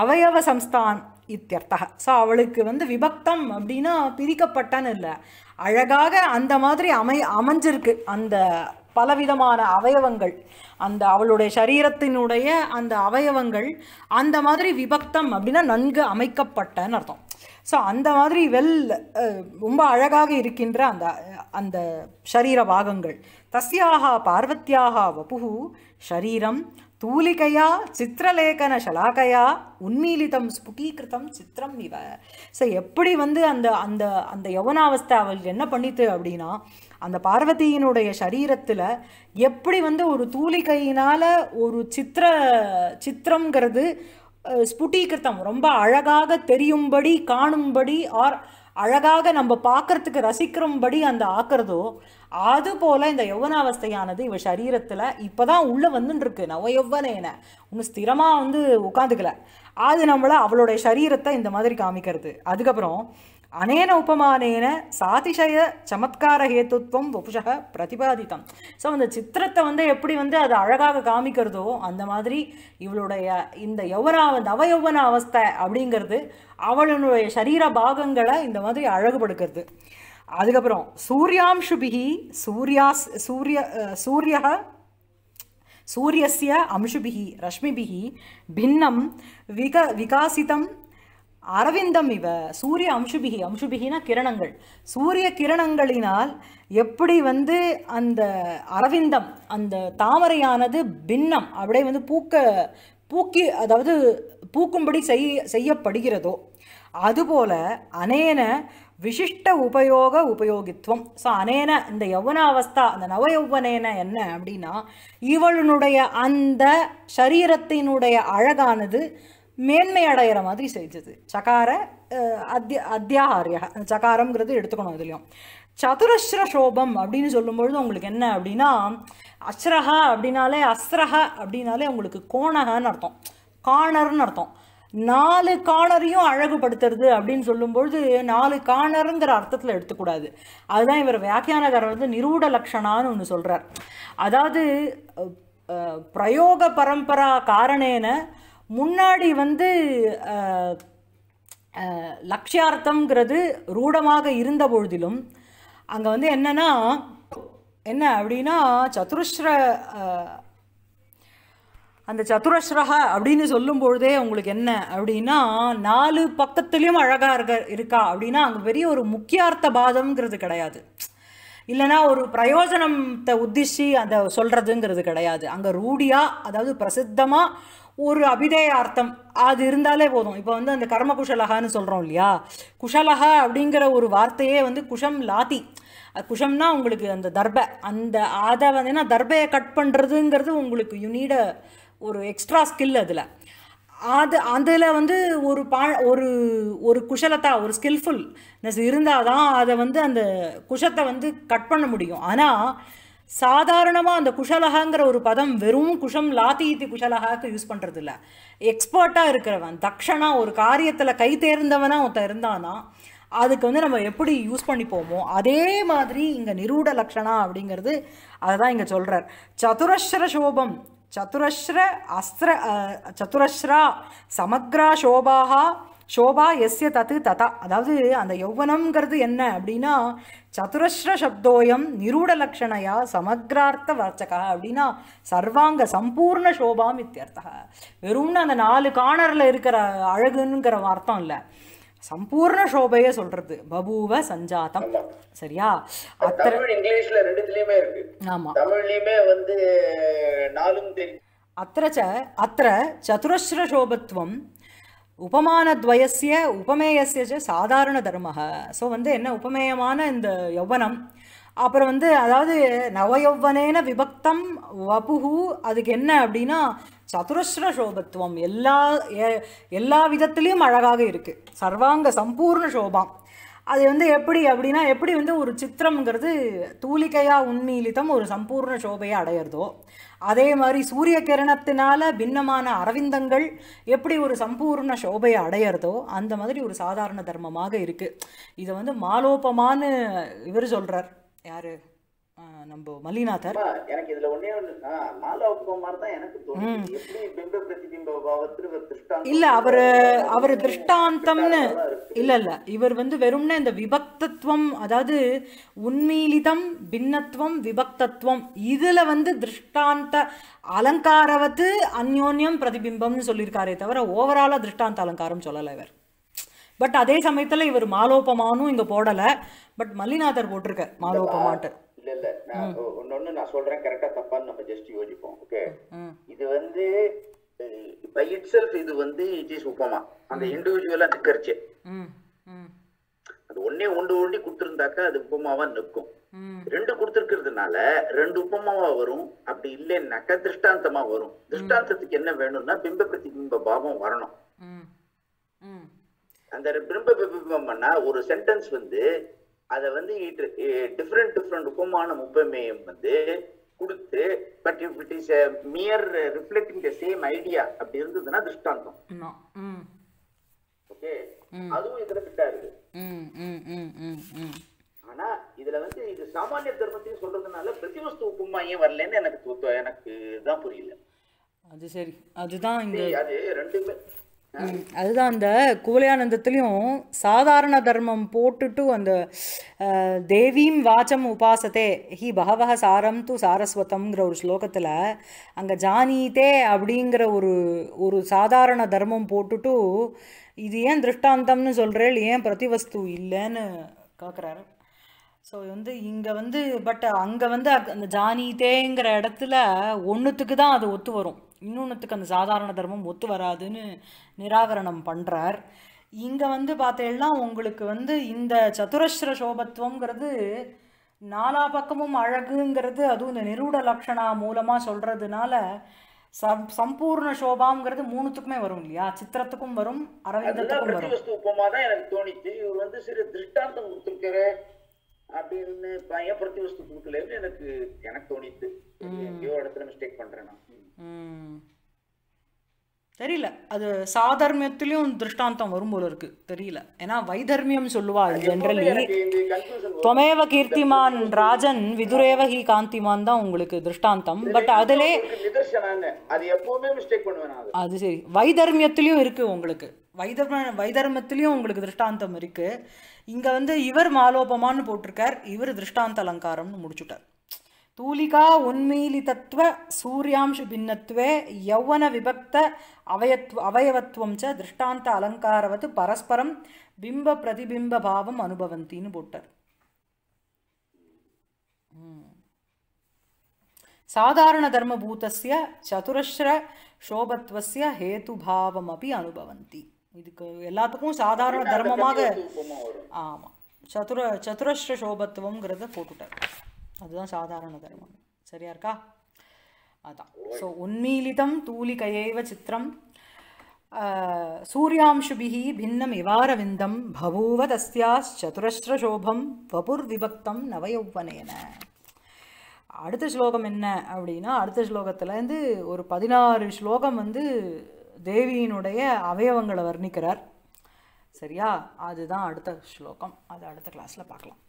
அவயவ சம்ஸ்தான் இத்தியர்த்தக ஸோ அவளுக்கு வந்து விபக்தம் அப்படின்னா பிரிக்கப்பட்டன்னு இல்லை. அழகாக அந்த மாதிரி அமை அமைஞ்சிருக்கு. அந்த பலவிதமான அவயவங்கள் அந்த அவளுடைய சரீரத்தினுடைய அந்த அவயவங்கள் அந்த மாதிரி விபக்தம் அப்படின்னா நன்கு அமைக்கப்பட்டன்னு அர்த்தம். ஸோ அந்த மாதிரி வெல் ரொம்ப அழகாக இருக்கின்ற அந்த அந்த சரீர பாகங்கள். தஸ்யாக பார்வத்தியாக வபுகு ஷரீரம் தூலிகையா சித்திரலேகன ஷலாகையா உன்மீலிதம் ஸ்புட்டீகிருதம் சித்திரம் இவ. ஸோ எப்படி வந்து அந்த அந்த அந்த யவனாவஸ்தை அவள் என்ன பண்ணித்து அப்படின்னா அந்த பார்வதியினுடைய சரீரத்தில் எப்படி வந்து ஒரு தூலிகையினால் ஒரு சித்திர சித்திரங்கிறது அஹ், ஸ்புட்டீகிருத்தம் ரொம்ப அழகாக தெரியும்படி காணும்படி ஆர் அழகாக நம்ம பார்க்கறதுக்கு ரசிக்கிறபடி அந்த ஆக்கிறதோ அது போல் இந்த யௌவனாவஸ்தையானது இவ சரீரத்தில் இப்போ தான் உள்ளே வந்துட்டுருக்கு நவ யௌவனேன இன்னும் ஸ்திரமாக வந்து உட்காந்துக்கல அது நம்மளை அவளுடைய சரீரத்தை இந்த மாதிரி காமிக்கிறது. அதுக்கப்புறம் அனேன உபமானேன சாதிசய சமத்கார ஹேத்துவம் வபுஷக பிரதிபாதித்தம் ஸோ அந்த சித்திரத்தை வந்து எப்படி வந்து அது அழகாக காமிக்கிறதோ அந்த மாதிரி இவளுடைய இந்த யௌவனா நவயௌவன அவஸ்தை அப்படிங்கிறது அவளுடைய சரீர பாகங்களை இந்த மாதிரி அழகுபடுக்கிறது அதுக்கப்புறம் சூர்யாம்ஷுபிகி சூர்யாஸ் சூரிய சூரிய சூரியஸ்ய அம்சுபிகி ரஷ்மிபிகி பின்னம் விக விகாசிதம் அரவிந்தம் இவ சூரிய அம்சுபிகி அம்சுபிகினா கிரணங்கள். சூரிய கிரணங்களினால் எப்படி வந்து அந்த அரவிந்தம் அந்த தாமரையானது பின்னம் அப்படியே வந்து பூக்க பூக்கி அதாவது பூக்கும்படி செய் செய்யப்படுகிறதோ அதுபோல அனேன விசிஷ்ட உபயோக உபயோகித்துவம் ஸோ அனேன இந்த யௌவனாவஸ்தா அந்த நவயௌவனேன என்ன அப்படின்னா இவளுடைய அந்த சரீரத்தினுடைய அழகானது மேன்மை அடையிற மாதிரி செஞ்சது சகார அத்திய அத்தியாகாரியா அந்த சகாரம்ங்கிறது எடுத்துக்கணும் இதுலையும் சதுரஸ்ர சோபம் அப்படின்னு சொல்லும்பொழுது உங்களுக்கு என்ன அப்படின்னா அஸ்ரஹா அப்படின்னாலே அஸ்ரஹா அப்படின்னாலே உங்களுக்கு கோணகன்னு அர்த்தம். காணர்னு அர்த்தம். நாலு காணரையும் அழகுபடுத்துறது அப்படின்னு சொல்லும்பொழுது நாலு காணருங்கிற அர்த்தத்தில் எடுத்துக்கூடாது. அதுதான் இவர் வியாக்கியானகர் வந்து நிரூட லக்ஷணான்னு ஒன்று சொல்கிறார் அதாவது பிரயோக பரம்பரா காரணேன முன்னாடி வந்து லட்சியார்த்தம்ங்கிறது ரூடமாக இருந்த பொழுதிலும் அங்கே வந்து என்னன்னா என்ன அப்படின்னா சதுரஸ்ர அந்த சதுரஸ்ரக அப்படின்னு சொல்லும் பொழுதே உங்களுக்கு என்ன அப்படின்னா நாலு பக்கத்துலேயும் அழகாக இருக்க இருக்கா அப்படின்னா அங்கே பெரிய ஒரு முக்கியார்த்த பாதம்ங்கிறது கிடையாது. இல்லைன்னா ஒரு பிரயோஜனத்தை உத்திஷி அதை சொல்கிறதுங்கிறது கிடையாது. அங்கே ரூடியாக அதாவது பிரசித்தமாக ஒரு அபிதேயார்த்தம் அது இருந்தாலே போதும். இப்போ வந்து அந்த கர்ம குஷலகான்னு சொல்கிறோம் இல்லையா? குஷலகா அப்படிங்கிற ஒரு வார்த்தையே வந்து குஷம் லாத்தி அது குஷம்னா உங்களுக்கு அந்த தர்பை. அந்த அதை வந்து என்ன? தர்பையை கட் பண்ணுறதுங்கிறது உங்களுக்கு யுனீட ஒரு எக்ஸ்ட்ரா ஸ்கில் அதில். அது அதில் வந்து ஒரு பா ஒரு ஒரு குஷலத்தா ஒரு ஸ்கில்ஃபுல்னஸ் இருந்தால் தான் அதை வந்து அந்த குஷத்தை வந்து கட் பண்ண முடியும். ஆனால் சாதாரணமாக அந்த குஷலகாங்கிற ஒரு பதம் வெறும் குஷம் லாத்தி ஈத்தி குஷலகாக்கு யூஸ் பண்ணுறது இல்லை எக்ஸ்பர்ட்டாக இருக்கிறவன் தக்ஷனாக ஒரு காரியத்தில் கை தேர்ந்தவனாக ஒருத்தன் இருந்தானா அதுக்கு வந்து நம்ம எப்படி யூஸ் பண்ணிப்போமோ அதே மாதிரி இங்கே நிரூட லக்ஷணா அப்படிங்கிறது அதை தான் இங்கே சொல்கிறார் சதுரஸ்ர சோபம் சதுரஸ்ர அஸ்திர சதுரஸ்ரா சமக்ரா சோபாகா சோபா எஸ்ய தத்து ததா. அதாவது அந்த யௌவனம்ங்கிறது என்ன அப்படின்னா சதுரஸ்ர சப்தோயம் நிரூட லக்ஷணையா சமக்ரார்த்த வர்ச்சகா அப்படின்னா சர்வாங்க சம்பூர்ண சோபாம் இத்தியர்த்தக. வெறும்னு அந்த நாலு காணரில் இருக்கிற அழகுங்கிற அர்த்தம் இல்லை. சம்பூர்ண சோபையே சொல்றது. பபூவ சஞ்சாதம் சரியா? அத்தனை இங்கிலீஷ்ல ரெண்டுலயுமே இருக்கு. ஆமா. தமிழ்லயுமே வந்து நாலும் தெரியும். அத்திரச்ச அத்திர சதுரஸ்ர சோபத்துவம் உபமானத்வயசிய உபமேயசிய சாதாரண தர்மக ஸோ வந்து என்ன உபமேயமான இந்த யௌவனம்? அப்புறம் வந்து அதாவது நவயௌவனேன விபக்தம் வபுகு அதுக்கு என்ன அப்படின்னா சதுரஸ்ர சோபத்துவம். எல்லா எல்லா விதத்துலேயும் அழகாக இருக்குது சர்வாங்க சம்பூர்ண சோபம். அது வந்து எப்படி அப்படின்னா எப்படி வந்து ஒரு சித்திரம்ங்கிறது தூளிக்கையாக உண்மீலிதம் ஒரு சம்பூர்ண சோபையை அடையிறதோ அதே மாதிரி சூரிய கிரணத்தினால பின்னமான அரவிந்தங்கள் எப்படி ஒரு சம்பூர்ண சோபையை அடையிறதோ அந்த மாதிரி ஒரு சாதாரண தர்மமாக இருக்குது இதை வந்து மாலோபமான்னு இவர் சொல்கிறார் யார்? நம்ம மல்லிநாதர். எனக்கு இதுல ஒண்ணே ஒண்ணு ஆஹ், மாலா உப்புமார் தான் எனக்கு தோணுது. எப்படி பிம்ப பிரதிபிம்ப பாவத்தில் திருஷ்டாந்தம் இல்ல அவரு அவர் திருஷ்டாந்தம்னு இல்ல இல்ல. இவர் வந்து வெறும்னே இந்த விபக்தத்துவம் அதாவது உன்மீலிதம் பின்னத்துவம் விபக்தத்துவம் இதுல வந்து திருஷ்டாந்த அலங்காரவத்து அந்யோன்யம் பிரதிபிம்பம்னு சொல்லியிருக்காரே தவிர ஓவராலா திருஷ்டாந்த அலங்காரம் சொல்லலை இவர். பட் அதே சமயத்துல இவர் மாலோபமானும் இங்க போடல. பட் மல்லிநாதர் போட்டிருக்கார் மாலோபமாட்டு இல்ல இல்ல நான் ஒன்னொன்னு நான் சொல்றேன். கரெக்டா தப்பான்னு நம்ம ஜஸ்ட் யோசிப்போம். ஓகே இது வந்து பை இட் செல்ஃப் இது வந்து இட் இஸ் உப்பமா. அந்த இண்டிவிஜுவலா நிக்கரிச்சு. அது ஒண்ணே ஒன்று ஒண்டி கொடுத்துருந்தாக்கா அது உப்பமாவா நிற்கும். ரெண்டு கொடுத்துருக்கிறதுனால ரெண்டு உப்பமாவா வரும் அப்படி இல்லைன்னாக்கா திருஷ்டாந்தமா வரும். திருஷ்டாந்தத்துக்கு என்ன வேணும்னா பிம்ப பிரதிபிம்ப பாவம் வரணும். அந்த பிம்ப பிரதிபிம்பம்னா ஒரு சென்டென்ஸ் வந்து அதை வந்து டிஃப்ரெண்ட் டிஃப்ரெண்ட் உப்பமான உப்பமேயம் வந்து கொடுத்து but if it is mere reflecting the same idea அப்படி இருந்ததுன்னா திருஷ்டாந்தம். ஓகே? அதுவும் இதுல ஃபிட்டா இருக்கு. ஆனா இதுல வந்து இது சாமானிய தர்மத்தையும் சொல்றதுனால பிரதிவஸ்து உப்புமா ஏன் வரலன்னு எனக்கு எனக்கு தான் புரியல. அது சரி. அதுதான் அது ரெண்டுமே அதுதான் அந்த குவலயானந்தத்துலேயும் சாதாரண தர்மம் போட்டுட்டு அந்த தேவீம் வாச்சம் உபாசத்தே ஹி பகவக சாரம் து சாரஸ்வதம்ங்கிற ஒரு ஸ்லோகத்தில் அங்கே ஜானீதே அப்படிங்கிற ஒரு ஒரு சாதாரண தர்மம் போட்டுட்டு இது ஏன் திருஷ்டாந்தம்னு சொல்கிறேள் ஏன் பிரதிவஸ்து இல்லைன்னு கேட்குறாரு ஸோ வந்து இங்கே வந்து பட் அங்கே வந்து அந்த ஜானீதேங்கிற இடத்துல ஒன்றுத்துக்கு தான் அது ஒத்து வரும். இன்னொன்றுத்துக்கு அந்த சாதாரண தர்மம் ஒத்து வராதுன்னு நிராகரணம் பண்ணுறார் இங்கே வந்து பார்த்தேன்னா உங்களுக்கு வந்து இந்த சதுரஸ்ர சோபத்துவங்கிறது நாலா பக்கமும் அழகுங்கிறது அதுவும் இந்த நிரூட லக்ஷணா மூலமாக சொல்கிறதுனால சம் சம்பூர்ண சோபாங்கிறது மூணுத்துக்குமே வரும் இல்லையா? சித்திரத்துக்கும் வரும் அரவிந்தத்துக்கும் வரும். தான் எனக்கு தோணிச்சு. இவர் வந்து சரி திருஷ்டாந்தம் கொடுத்துருக்காரு அப்படின்னு பையன் பிரதிவஸ்து கொடுக்கலன்னு எனக்கு எனக்கு தோணித்து இடத்துல மிஸ்டேக் பண்றேன் நான். தெரியல. அது சாதர்மியத்திலையும் திருஷ்டாந்தம் வரும் போல இருக்கு. தெரியல. ஏன்னா வைதர்மியம் சொல்லுவா ஜென்ரலி தொமேவ கீர்த்திமான் ராஜன் விதுரேவ ஹி காந்திமான் தான் உங்களுக்கு திருஷ்டாந்தம். பட் அதிலே அது சரி. வைதர்மியத்திலையும் இருக்கு உங்களுக்கு. வைதர்ம வைதர்மத்திலையும் உங்களுக்கு திருஷ்டாந்தம் இருக்கு. இங்க வந்து இவர் மாலோபமான்னு போட்டிருக்கார். இவர் திருஷ்டாந்த அலங்காரம்னு முடிச்சுட்டார். தூலிகா உன்மீலிதத்துவ சூர்யாம்சு பின்னத்வே யௌவன விபக்த அவயத்வ அவயவத்வம் ச திருஷ்டாந்த அலங்காரவத் பரஸ்பரம் பிம்ப பிரதிபிம்ப பாவம் அனுபவந்தின்னு போட்டார். சாதாரண தர்மபூதஸ்ய சதுரஸ்ர சோபத்வஸ்ய ஹேதுபாவமபி அனுபவந்தி. இதுக்கு எல்லாத்துக்கும் சாதாரண தர்மமாக ஆமாம் சதுர சதுரஸ்ர சோபத்துவங்கிறத போட்டுட்டார். அதுதான் சாதாரண தர்மம். சரியா இருக்கா? அதான். ஸோ உன்மீலிதம் தூலிகையைவ சித்திரம் ஆஹ், பின்னம் இவாரவிந்தம் பபூவ தஸ்யாச்சதுரஸ்ரசோபம் வபுர்விபக்தம் நவயௌவனேன. அடுத்த ஸ்லோகம் என்ன அப்படின்னா அடுத்த ஸ்லோகத்துலேருந்து ஒரு பதினாறு ஸ்லோகம் வந்து தேவியினுடைய அவயவங்களை வர்ணிக்கிறார். சரியா? அதுதான் அடுத்த ஸ்லோகம். அது அடுத்த கிளாஸில் பார்க்கலாம்.